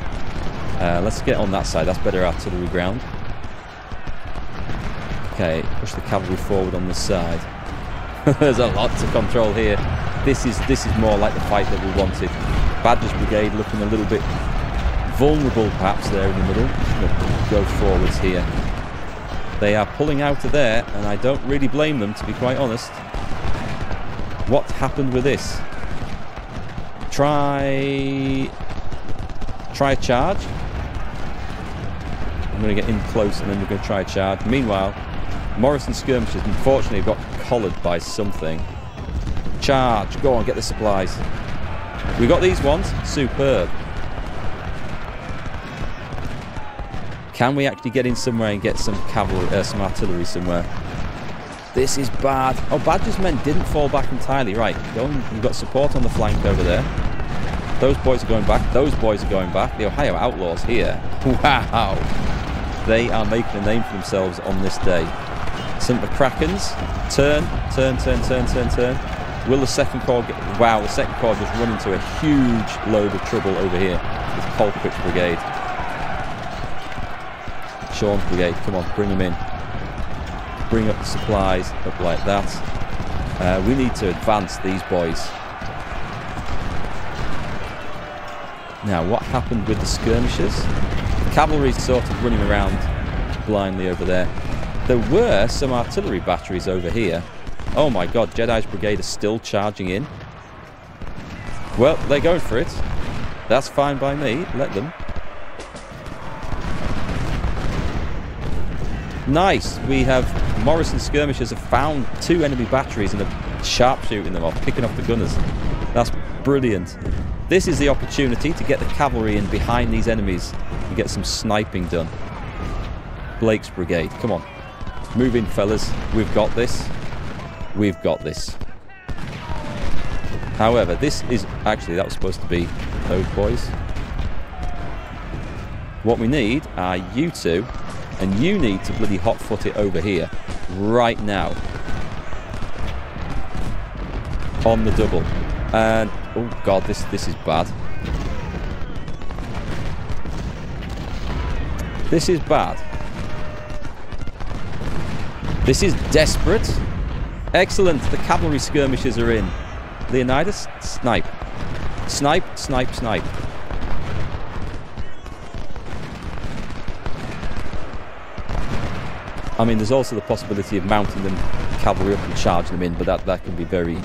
Uh, let's get on that side. That's better artillery ground. Okay, push the cavalry forward on this side. There's a lot to control here. This is this is more like the fight that we wanted. Badger's brigade looking a little bit vulnerable perhaps there in the middle. Go forwards here. They are pulling out of there, and I don't really blame them, to be quite honest. What happened with this? Try... Try a charge. I'm going to get in close, and then we're going to try a charge. Meanwhile, Morrison skirmishers, unfortunately, got collared by something. Charge. Go on, get the supplies. We got these ones. Superb. Can we actually get in somewhere and get some cavalry, uh, some artillery somewhere? This is bad. Oh, Badger's men didn't fall back entirely. Right, we've got support on the flank over there. Those boys are going back. Those boys are going back. The Ohio Outlaws here. Wow. They are making a name for themselves on this day. St. McCracken's. Turn, turn, turn, turn, turn, turn. Will the second corps get... Wow, the second corps just run into a huge load of trouble over here with Colquitt's brigade. Sean's brigade, come on, bring them in. Bring up the supplies, up like that. Uh, we need to advance these boys. Now, what happened with the skirmishers? The cavalry's sort of running around blindly over there. There were some artillery batteries over here. Oh my god, Jedi's brigade are still charging in. Well, they're going for it. That's fine by me. Let them. Nice. We have Morrison skirmishers have found two enemy batteries and are sharpshooting them off, picking off the gunners. That's brilliant. This is the opportunity to get the cavalry in behind these enemies and get some sniping done. Blake's brigade, come on. Move in, fellas. We've got this. We've got this. However, this is... Actually, that was supposed to be those boys. What we need are you two and you need to bloody hot foot it over here. Right now. On the double. And, oh god, this, this is bad. This is bad. This is desperate. Excellent. The cavalry skirmishers are in. Leonidas, snipe. Snipe, snipe, snipe. I mean, there's also the possibility of mounting them cavalry up and charging them in, but that, that can be very,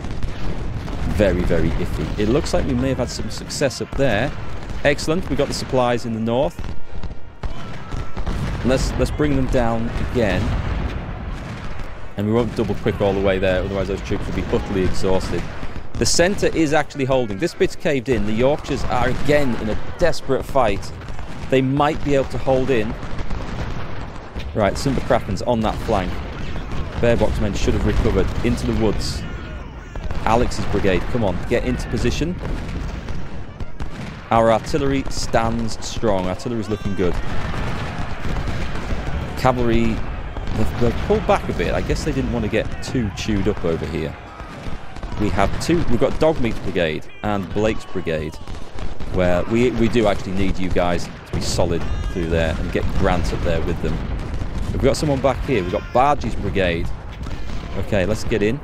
very, very iffy. It looks like we may have had some success up there. Excellent. We've got the supplies in the north. Let's, let's bring them down again. And we won't double quick all the way there, otherwise those troops will be utterly exhausted. The centre is actually holding. This bit's caved in. The Yorkshires are again in a desperate fight. They might be able to hold in, Right, Simba Kraken's on that flank. Bearbox men should have recovered. Into the woods. Alex's brigade, come on, get into position. Our artillery stands strong. Artillery's looking good. Cavalry They've, they've pulled back a bit. I guess they didn't want to get too chewed up over here. We have two. We've got Dogmeat's Brigade and Blake's Brigade, where we we do actually need you guys to be solid through there and get Grant up there with them. We've got someone back here. We've got Bargy's Brigade. Okay, let's get in.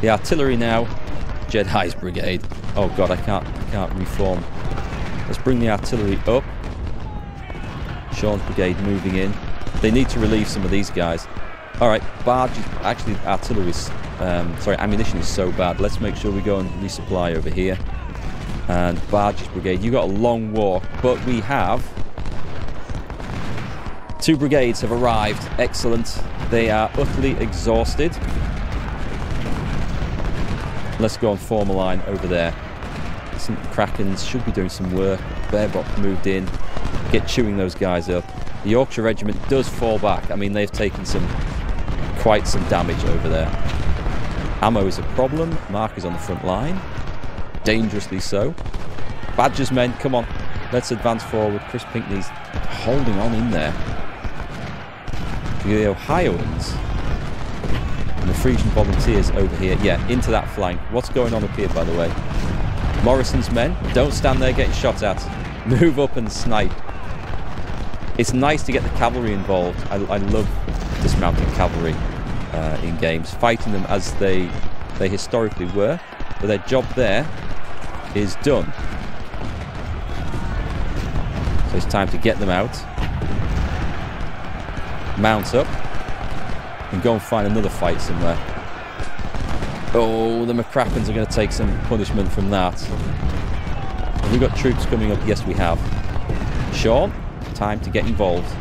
The artillery now. Jedi's Brigade. Oh god, I can't I can't reform. Let's bring the artillery up. Sean's Brigade moving in. They need to relieve some of these guys. Alright, barge actually artillery um, sorry, ammunition is so bad. Let's make sure we go and resupply over here. And Barge's Brigade, you got a long walk, but we have two brigades have arrived. Excellent. They are utterly exhausted. Let's go and form a line over there. Some Krakens should be doing some work. Bearbot moved in. Get chewing those guys up. The Yorkshire Regiment does fall back. I mean, they've taken some quite some damage over there. Ammo is a problem. Mark is on the front line. Dangerously so. Badger's men, come on. Let's advance forward. Chris Pinkney's holding on in there. The Ohioans and the Frisian volunteers over here. Yeah, into that flank. What's going on up here, by the way? Morrison's men, don't stand there getting shot at. Move up and snipe. It's nice to get the cavalry involved. I, I love dismounting cavalry uh, in games, fighting them as they they historically were. But their job there is done. So it's time to get them out. Mount up and go and find another fight somewhere. Oh, the McCrackens are going to take some punishment from that. Have we got troops coming up? Yes, we have. Sean, time to get involved.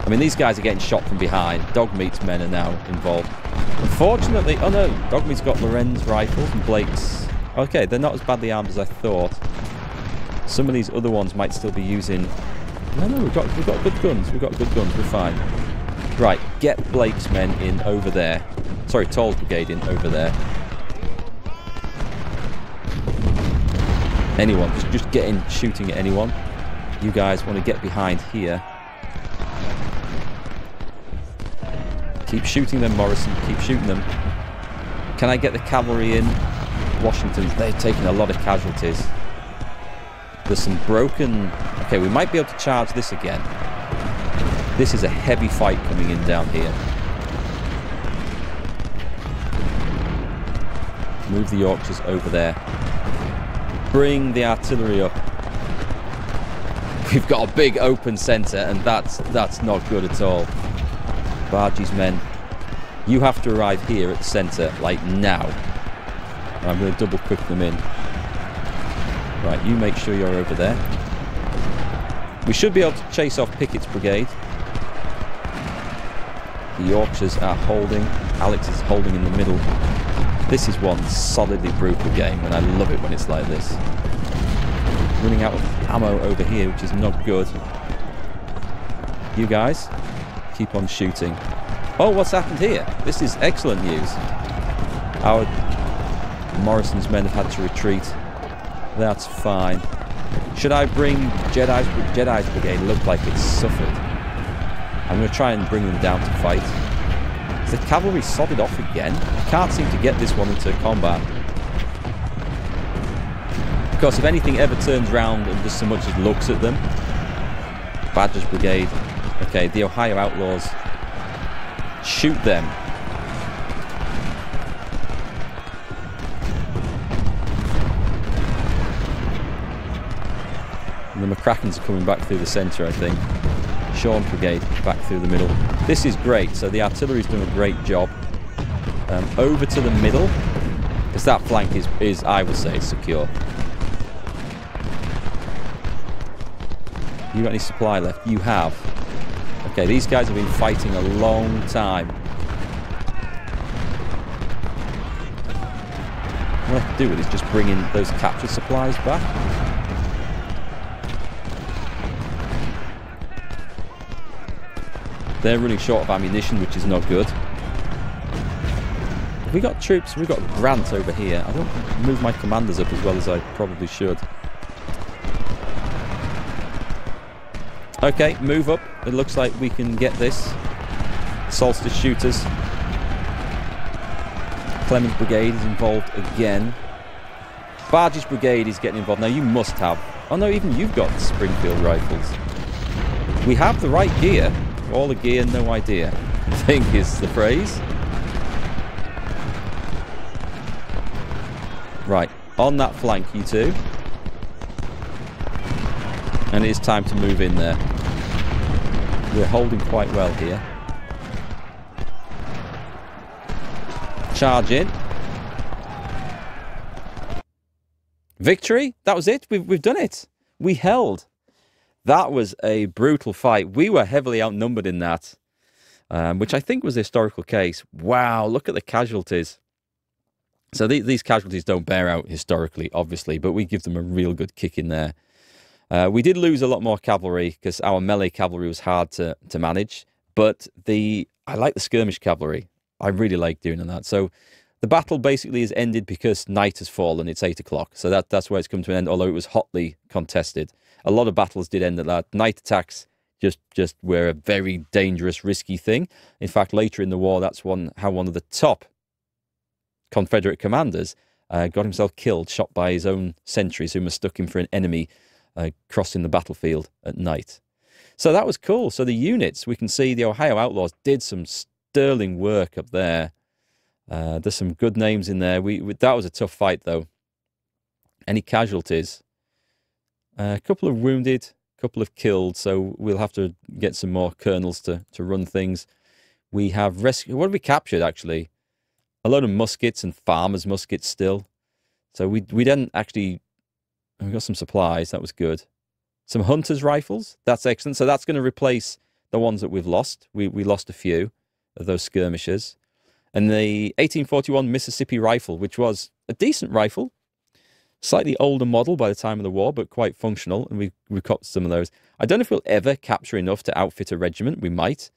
I mean, these guys are getting shot from behind. Dogmeat's men are now involved. Unfortunately, oh no, Dogmeat's got Lorenz rifles and Blake's. Okay, they're not as badly armed as I thought. Some of these other ones might still be using... No, no, we've got, we've got good guns. We've got good guns. We're fine. Right, get Blake's men in over there. Sorry, Toll's brigade in over there. Anyone, just, just get in shooting at anyone. You guys want to get behind here. Keep shooting them, Morrison. Keep shooting them. Can I get the cavalry in? Washington, they're taking a lot of casualties. There's some broken... Okay, we might be able to charge this again. This is a heavy fight coming in down here. Move the Yorkshires over there. Bring the artillery up. We've got a big open centre and that's that's not good at all. Bargy's men, you have to arrive here at the centre, like now. I'm going to double quick them in. Right, you make sure you're over there. We should be able to chase off Pickett's brigade. The Yorkshires are holding. Alex is holding in the middle. This is one solidly brutal game, and I love it when it's like this. Running out of ammo over here, which is not good. You guys, keep on shooting. Oh, what's happened here? This is excellent news. Our Morrison's men have had to retreat. That's fine. Should I bring Jedi's, Jedi's brigade? Look like it's suffered. I'm going to try and bring them down to fight. Is the cavalry sodded off again? I can't seem to get this one into combat. Of course, if anything ever turns around and just so much as looks at them, Badger's brigade. Okay, the Ohio Outlaws. Shoot them. And the McCrackens are coming back through the centre, I think. Sean Brigade back through the middle. This is great. So the artillery's done a great job. Um, over to the middle, because that flank is, is, I would say, secure. You got any supply left? You have. Okay, these guys have been fighting a long time. What I have to do with is just bring in those captured supplies back. They're running short of ammunition, which is not good. We got troops? We've got Grant over here. I don't move my commanders up as well as I probably should. Okay, move up. It looks like we can get this. Solstice shooters. Clemens Brigade is involved again. Barge's Brigade is getting involved. Now you must have... Oh no, even you've got Springfield rifles. We have the right gear. All the gear, no idea. I think is the phrase. Right, on that flank, you two. And it is time to move in there. We're holding quite well here. Charge in. Victory? That was it? We've, we've done it. We held. That was a brutal fight. We were heavily outnumbered in that, um, which I think was a historical case. Wow, look at the casualties. So th these casualties don't bear out historically, obviously, but we give them a real good kick in there. Uh, we did lose a lot more cavalry because our melee cavalry was hard to, to manage, but the I like the skirmish cavalry. I really like doing that. So the battle basically is ended because night has fallen. It's eight o'clock, so that that's where it's come to an end. Although it was hotly contested, a lot of battles did end at that. Night attacks just just were a very dangerous, risky thing. In fact, later in the war, that's one how one of the top Confederate commanders uh, got himself killed, shot by his own sentries who mistook him for an enemy uh, crossing the battlefield at night. So that was cool. So the units, we can see the Ohio Outlaws did some sterling work up there. Uh, there's some good names in there. We, we, that was a tough fight though. Any casualties? Uh, a couple of wounded, a couple of killed. So we'll have to get some more colonels to to run things. We have rescue. What have we captured actually? A load of muskets and farmers' muskets still. So we we didn't actually we got some supplies. That was good. Some hunter's rifles. That's excellent. So that's going to replace the ones that we've lost. We, we lost a few of those skirmishers. And the 1841 Mississippi rifle, which was a decent rifle, slightly older model by the time of the war, but quite functional. And we, we caught some of those. I don't know if we'll ever capture enough to outfit a regiment. We might,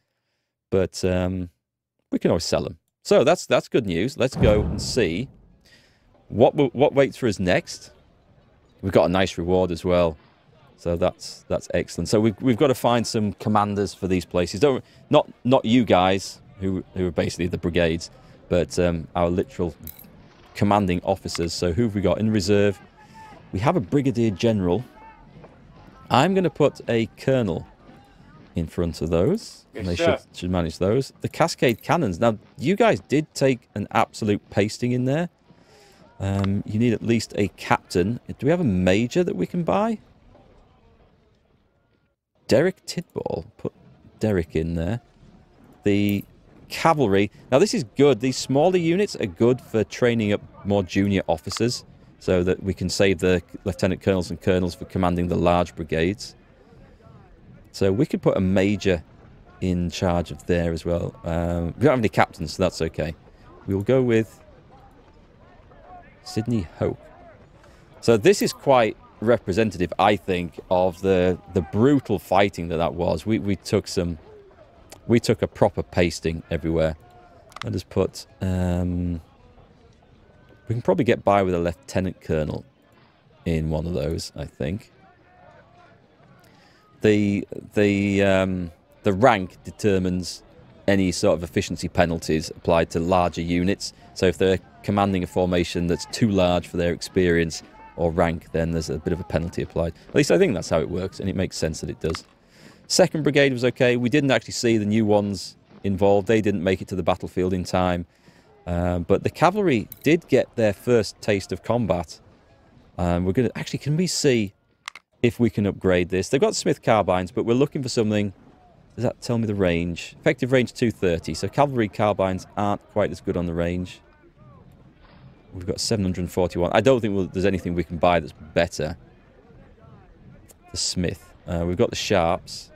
but um, we can always sell them. So that's that's good news. Let's go and see what what waits for us next. We've got a nice reward as well. So that's that's excellent. So we've, we've got to find some commanders for these places. Don't not not you guys who who are basically the brigades, but um, our literal commanding officers. So who have we got in reserve? We have a brigadier general. I'm going to put a colonel in front of those, yes, and they should should manage those. The cascade cannons. Now you guys did take an absolute pasting in there. Um, you need at least a captain. Do we have a major that we can buy? Derek Tidball. Put Derek in there. The cavalry. Now this is good. These smaller units are good for training up more junior officers so that we can save the lieutenant colonels and colonels for commanding the large brigades. So we could put a major in charge of there as well. Um, we don't have any captains, so that's okay. We'll go with Sydney Hope. So this is quite representative, I think, of the the brutal fighting that that was. We we took some, we took a proper pasting everywhere. I just put, um, we can probably get by with a lieutenant colonel in one of those. I think. The the um, the rank determines any sort of efficiency penalties applied to larger units. So if they're commanding a formation that's too large for their experience or rank, then there's a bit of a penalty applied. At least I think that's how it works, and it makes sense that it does. Second Brigade was okay. We didn't actually see the new ones involved. They didn't make it to the battlefield in time. Um, but the cavalry did get their first taste of combat. Um, we're going to actually, can we see if we can upgrade this? They've got Smith carbines, but we're looking for something. Does that tell me the range? Effective range 230. So cavalry carbines aren't quite as good on the range. We've got 741. I don't think we'll, there's anything we can buy that's better. The Smith. Uh, we've got the Sharps.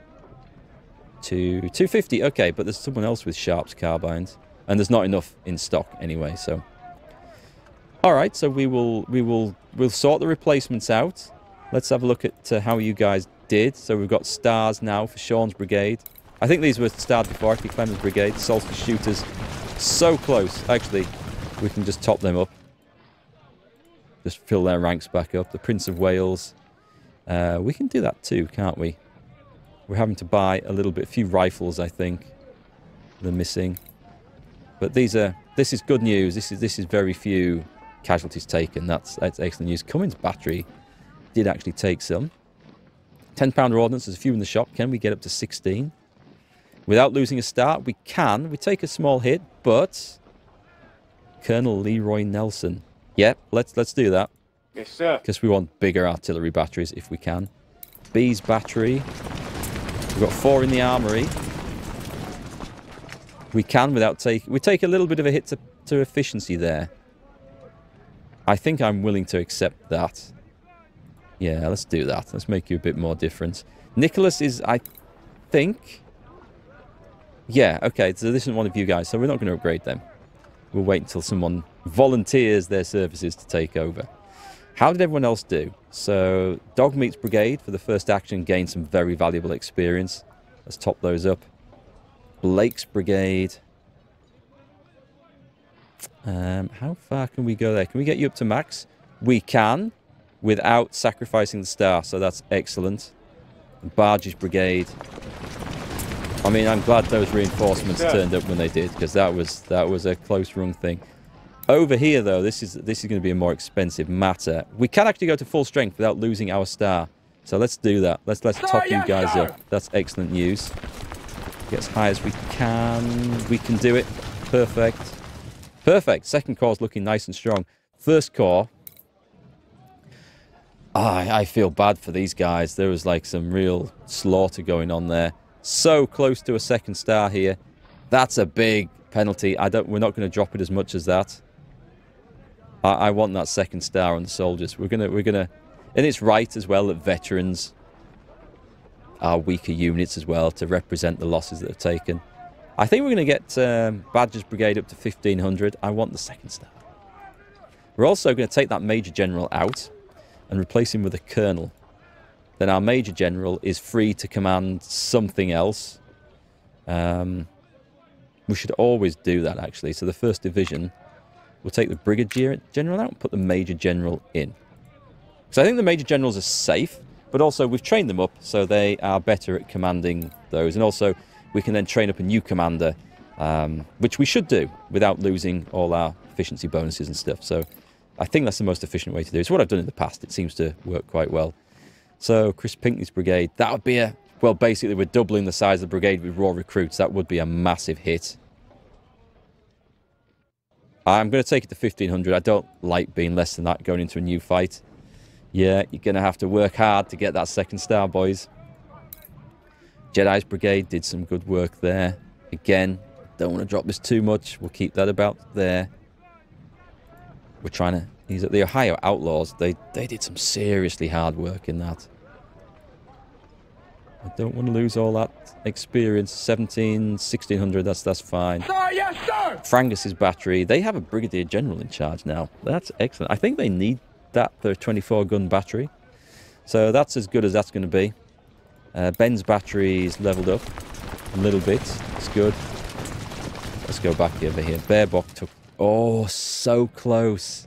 To 250. Okay, but there's someone else with Sharps carbines. And there's not enough in stock anyway, so... Alright, so we will we will we'll sort the replacements out. Let's have a look at uh, how you guys did. So we've got stars now for Sean's brigade. I think these were starred before, actually, Clemens brigade, Solstice shooters. So close, actually. We can just top them up just fill their ranks back up. The Prince of Wales. Uh, we can do that too, can't we? We're having to buy a little bit, a few rifles, I think. They're missing. But these are, this is good news. This is, this is very few casualties taken. That's, that's excellent news. Cummins battery did actually take some. 10 pounder ordnance, there's a few in the shop. Can we get up to 16? Without losing a start, we can. We take a small hit, but Colonel Leroy Nelson. Yep, let's let's do that. Yes, sir. Because we want bigger artillery batteries if we can. B's battery. We've got four in the armory. We can without take we take a little bit of a hit to, to efficiency there. I think I'm willing to accept that. Yeah, let's do that. Let's make you a bit more different. Nicholas is, I think... Yeah, okay, so this isn't one of you guys, so we're not going to upgrade them. We'll wait until someone volunteers their services to take over. How did everyone else do? So, Dogmeat's Brigade for the first action gained some very valuable experience. Let's top those up. Blake's Brigade. Um, how far can we go there? Can we get you up to max? We can, without sacrificing the star, so that's excellent. Barge's Brigade. I mean, I'm glad those reinforcements Yeah. turned up when they did, because that was that was a close run thing. Over here, though, this is this is going to be a more expensive matter. We can actually go to full strength without losing our star. So let's do that. Let's let's top you guys up. That's excellent news. Get as high as we can. We can do it. Perfect. Perfect. Second corps' looking nice and strong. First core. I I feel bad for these guys. There was like some real slaughter going on there. So close to a second star here. That's a big penalty. I don't. We're not going to drop it as much as that. I, I want that second star on the soldiers. We're gonna. We're gonna. And it's right as well that veterans are weaker units as well to represent the losses that are taken. I think we're going to get um, Badger's Brigade up to 1500. I want the second star. We're also going to take that Major General out and replace him with a Colonel. Then our Major General is free to command something else. Um, we should always do that, actually. So the first division, we'll take the Brigadier General out and put the Major General in. So I think the Major Generals are safe, but also we've trained them up so they are better at commanding those. And also we can then train up a new commander, um, which we should do without losing all our efficiency bonuses and stuff. So I think that's the most efficient way to do it. It's what I've done in the past. It seems to work quite well. So Chris Pinkney's brigade, that would be a, well, basically we're doubling the size of the brigade with raw recruits. That would be a massive hit. I'm going to take it to 1500. I don't like being less than that going into a new fight. Yeah, you're going to have to work hard to get that second star, boys. Jedi's Brigade did some good work there. Again, don't want to drop this too much. We'll keep that about there. We're trying to... These are the Ohio Outlaws. They, they did some seriously hard work in that. I don't want to lose all that experience. 17, 1600, that's, that's fine. Sir, yes, sir. Frangus's battery. They have a brigadier general in charge now. That's excellent. I think they need that a 24 gun battery. So that's as good as that's going to be. Uh, Ben's battery is leveled up a little bit. It's good. Let's go back over here. Bearbok took. Oh, so close.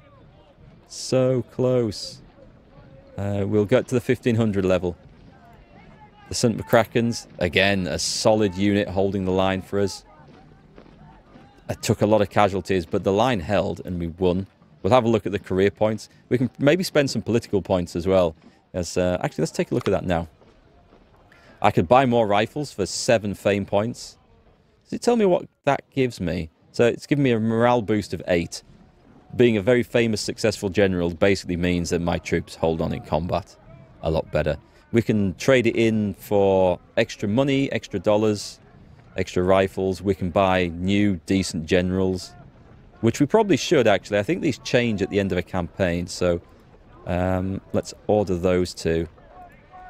So close. Uh, we'll get to the 1500 level. The St. McCracken's, again, a solid unit holding the line for us. I took a lot of casualties, but the line held and we won. We'll have a look at the career points. We can maybe spend some political points as well. As uh, Actually, let's take a look at that now. I could buy more rifles for seven fame points. Does it tell me what that gives me? So it's given me a morale boost of eight. Being a very famous, successful general basically means that my troops hold on in combat a lot better. We can trade it in for extra money, extra dollars, extra rifles. We can buy new, decent generals, which we probably should actually. I think these change at the end of a campaign, so um, let's order those two.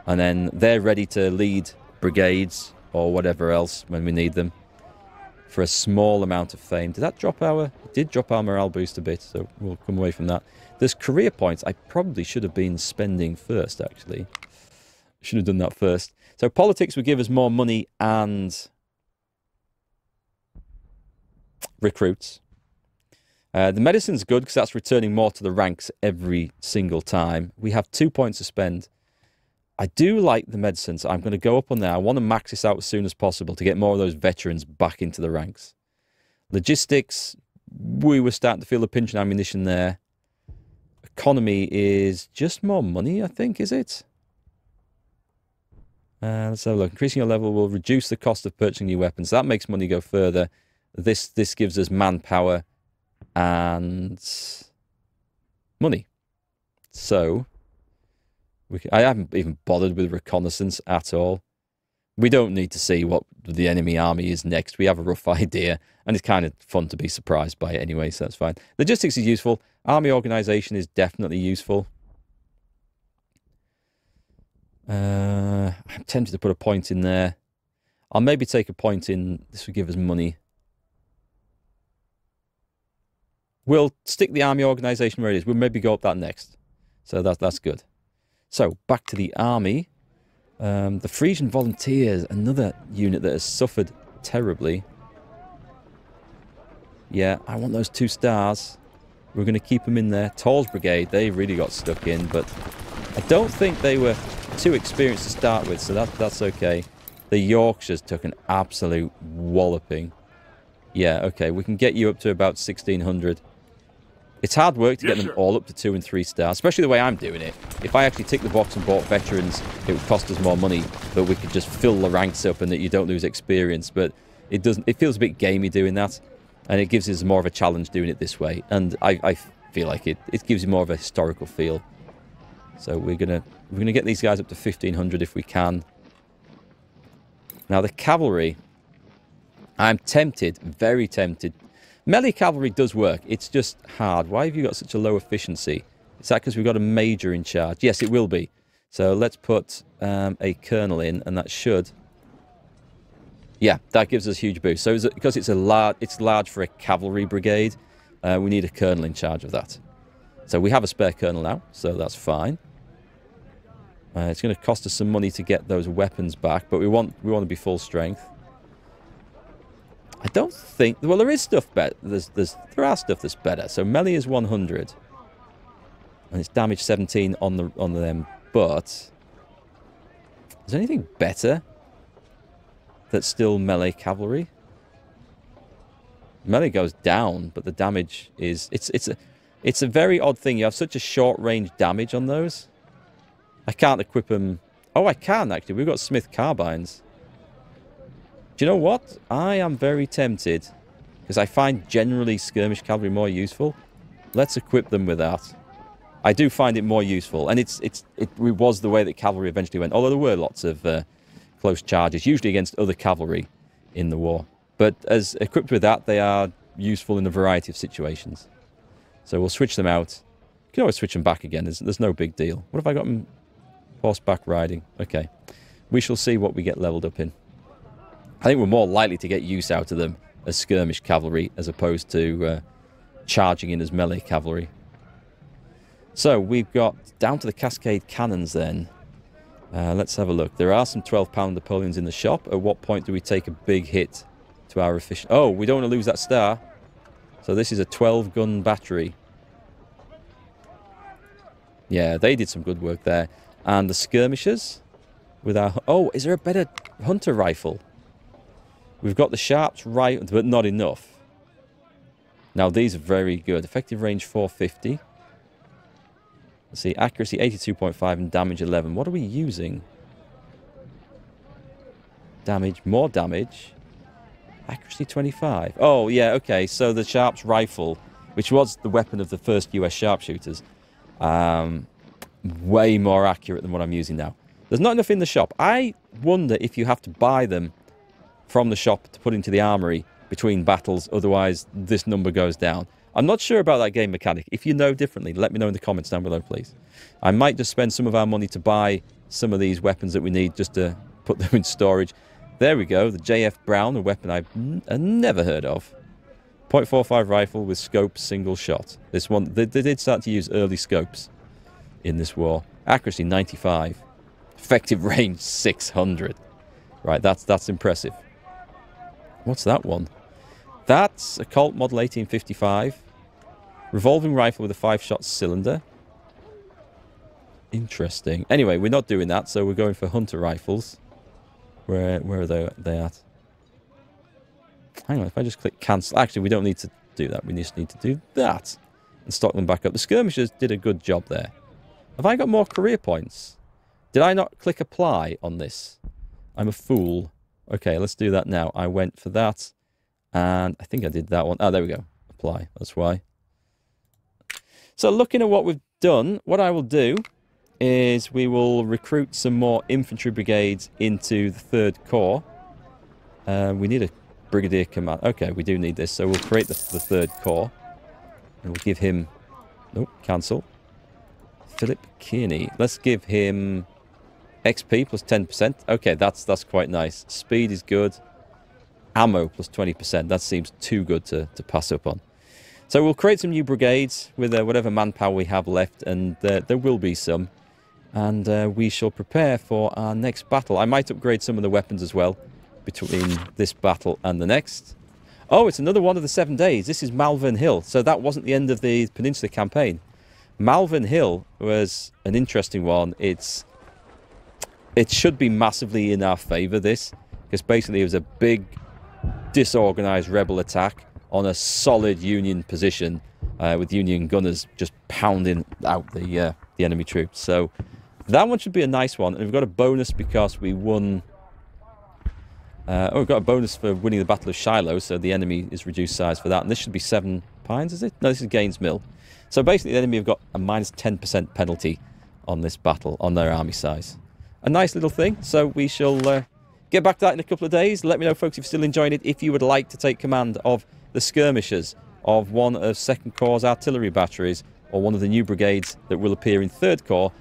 And then they're ready to lead brigades or whatever else when we need them for a small amount of fame. Did that drop our... Did drop our morale boost a bit, so we'll come away from that. There's career points I probably should have been spending first, actually. Should have done that first. So politics would give us more money and recruits. Uh, the medicine's good because that's returning more to the ranks every single time. We have two points to spend. I do like the medicine, I'm going to go up on there. I want to max this out as soon as possible to get more of those veterans back into the ranks. Logistics, we were starting to feel the pinch in ammunition there. Economy is just more money, I think, is it? Uh, let's have a look. Increasing your level will reduce the cost of purchasing new weapons. That makes money go further. This this gives us manpower and money. So I haven't even bothered with reconnaissance at all. We don't need to see what the enemy army is next. We have a rough idea, and it's kind of fun to be surprised by it anyway, so that's fine. Logistics is useful. Army organization is definitely useful. Uh, I'm tempted to put a point in there. I'll maybe take a point in. This will give us money. We'll stick the army organisation where it is. We'll maybe go up that next. So that, that's good. So back to the army. Um, the Frisian Volunteers, another unit that has suffered terribly. Yeah, I want those two stars. We're going to keep them in there. Tall's Brigade, they really got stuck in, but I don't think they were too experienced to start with, so that, that's okay. The Yorkshires took an absolute walloping. Yeah, okay, we can get you up to about 1600. It's hard work to get yes, them all up to two and three stars, especially the way I'm doing it. If I actually tick the box and bought veterans, it would cost us more money, but we could just fill the ranks up and that you don't lose experience. But it doesn't. It feels a bit gamey doing that, and it gives us more of a challenge doing it this way. And I, I feel like it. It gives you more of a historical feel. So we're gonna we're gonna get these guys up to 1500 if we can. Now the cavalry, I'm tempted, very tempted Melee cavalry does work. It's just hard. Why have you got such a low efficiency? Is that because we've got a major in charge? Yes, it will be. So let's put um, a colonel in, and that should... Yeah, that gives us a huge boost. So because it's a large, it's large for a cavalry brigade, uh, we need a colonel in charge of that. So we have a spare colonel now, so that's fine. Uh, it's going to cost us some money to get those weapons back, but we want we want to be full strength. I don't think... Well, there is stuff better. There's, there's, there are stuff that's better. So melee is 100. And it's damage 17 on the on them. But... Is there anything better that's still melee cavalry? Melee goes down, but the damage is... It's, it's, a, it's a very odd thing. You have such a short range damage on those. I can't equip them... Oh, I can, actually. We've got Smith carbines. Do you know what? I am very tempted, because I find generally skirmish cavalry more useful. Let's equip them with that. I do find it more useful, and it's it's it was the way that cavalry eventually went. Although there were lots of uh, close charges, usually against other cavalry in the war. But as equipped with that, they are useful in a variety of situations. So we'll switch them out. You can always switch them back again. There's, there's no big deal. What have I got them horseback riding? Okay. We shall see what we get leveled up in. I think we're more likely to get use out of them as skirmish cavalry as opposed to uh, charging in as melee cavalry. So we've got down to the cascade cannons then. Uh, let's have a look. There are some 12 pound Napoleons in the shop. At what point do we take a big hit to our efficient... Oh, we don't want to lose that star. So this is a 12 gun battery. Yeah, they did some good work there. And the skirmishers with our... Oh, is there a better hunter rifle? We've got the sharps right, but not enough. Now, these are very good. Effective range 450. Let's see, accuracy 82.5 and damage 11. What are we using? Damage, more damage. Accuracy 25. Oh, yeah, okay. So the Sharps rifle, which was the weapon of the first US sharpshooters, um, way more accurate than what I'm using now. There's not enough in the shop. I wonder if you have to buy them from the shop to put into the armory between battles, otherwise this number goes down. I'm not sure about that game mechanic. If you know differently, let me know in the comments down below, please. I might just spend some of our money to buy some of these weapons that we need just to put them in storage. There we go, the JF Brown, a weapon I've uh, never heard of. .45 rifle with scope single shot. This one, they, they did start to use early scopes in this war. Accuracy 95. Effective range 600. Right, that's that's impressive. What's that one? That's a Colt Model 1855. Revolving rifle with a five-shot cylinder. Interesting. Anyway, we're not doing that, so we're going for hunter rifles. Where where are they, they at? Hang on, if I just click cancel... Actually, we don't need to do that. We just need to do that. And stock them back up. The skirmishers did a good job there. Have I got more career points? Did I not click apply on this? I'm a fool. Okay, let's do that now. I went for that. And I think I did that one. Oh, there we go. Apply. That's why. So looking at what we've done, what I will do is we will recruit some more infantry brigades into the third corps. Uh, we need a brigadier command. Okay, we do need this. So we'll create the, the third corps. And we'll give him... Nope, cancel. Philip Kearny. Let's give him XP plus 10%. Okay, that's that's quite nice. Speed is good. Ammo plus 20%. That seems too good to, to pass up on. So we'll create some new brigades with uh, whatever manpower we have left, and uh, there will be some. And uh, we shall prepare for our next battle. I might upgrade some of the weapons as well between this battle and the next. Oh, it's another one of the seven days. This is Malvern Hill. So that wasn't the end of the Peninsula campaign. Malvern Hill was an interesting one. It's It should be massively in our favour, this. Because basically it was a big, disorganised rebel attack on a solid Union position uh, with Union gunners just pounding out the uh, the enemy troops. So that one should be a nice one. And we've got a bonus because we won. Uh, oh, we've got a bonus for winning the Battle of Shiloh, so the enemy is reduced size for that. And this should be seven pines, is it? No, this is Gaines Mill. So basically, the enemy have got a minus 10% penalty on this battle, on their army size. A nice little thing. So we shall uh, get back to that in a couple of days. Let me know, folks, if you're still enjoying it. If you would like to take command of the skirmishers of one of Second Corps' artillery batteries or one of the new brigades that will appear in Third Corps,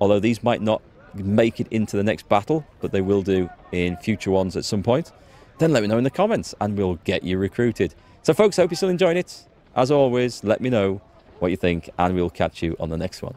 although these might not make it into the next battle, but they will do in future ones at some point, then let me know in the comments and we'll get you recruited. So folks, hope you're still enjoying it. As always, let me know what you think and we'll catch you on the next one.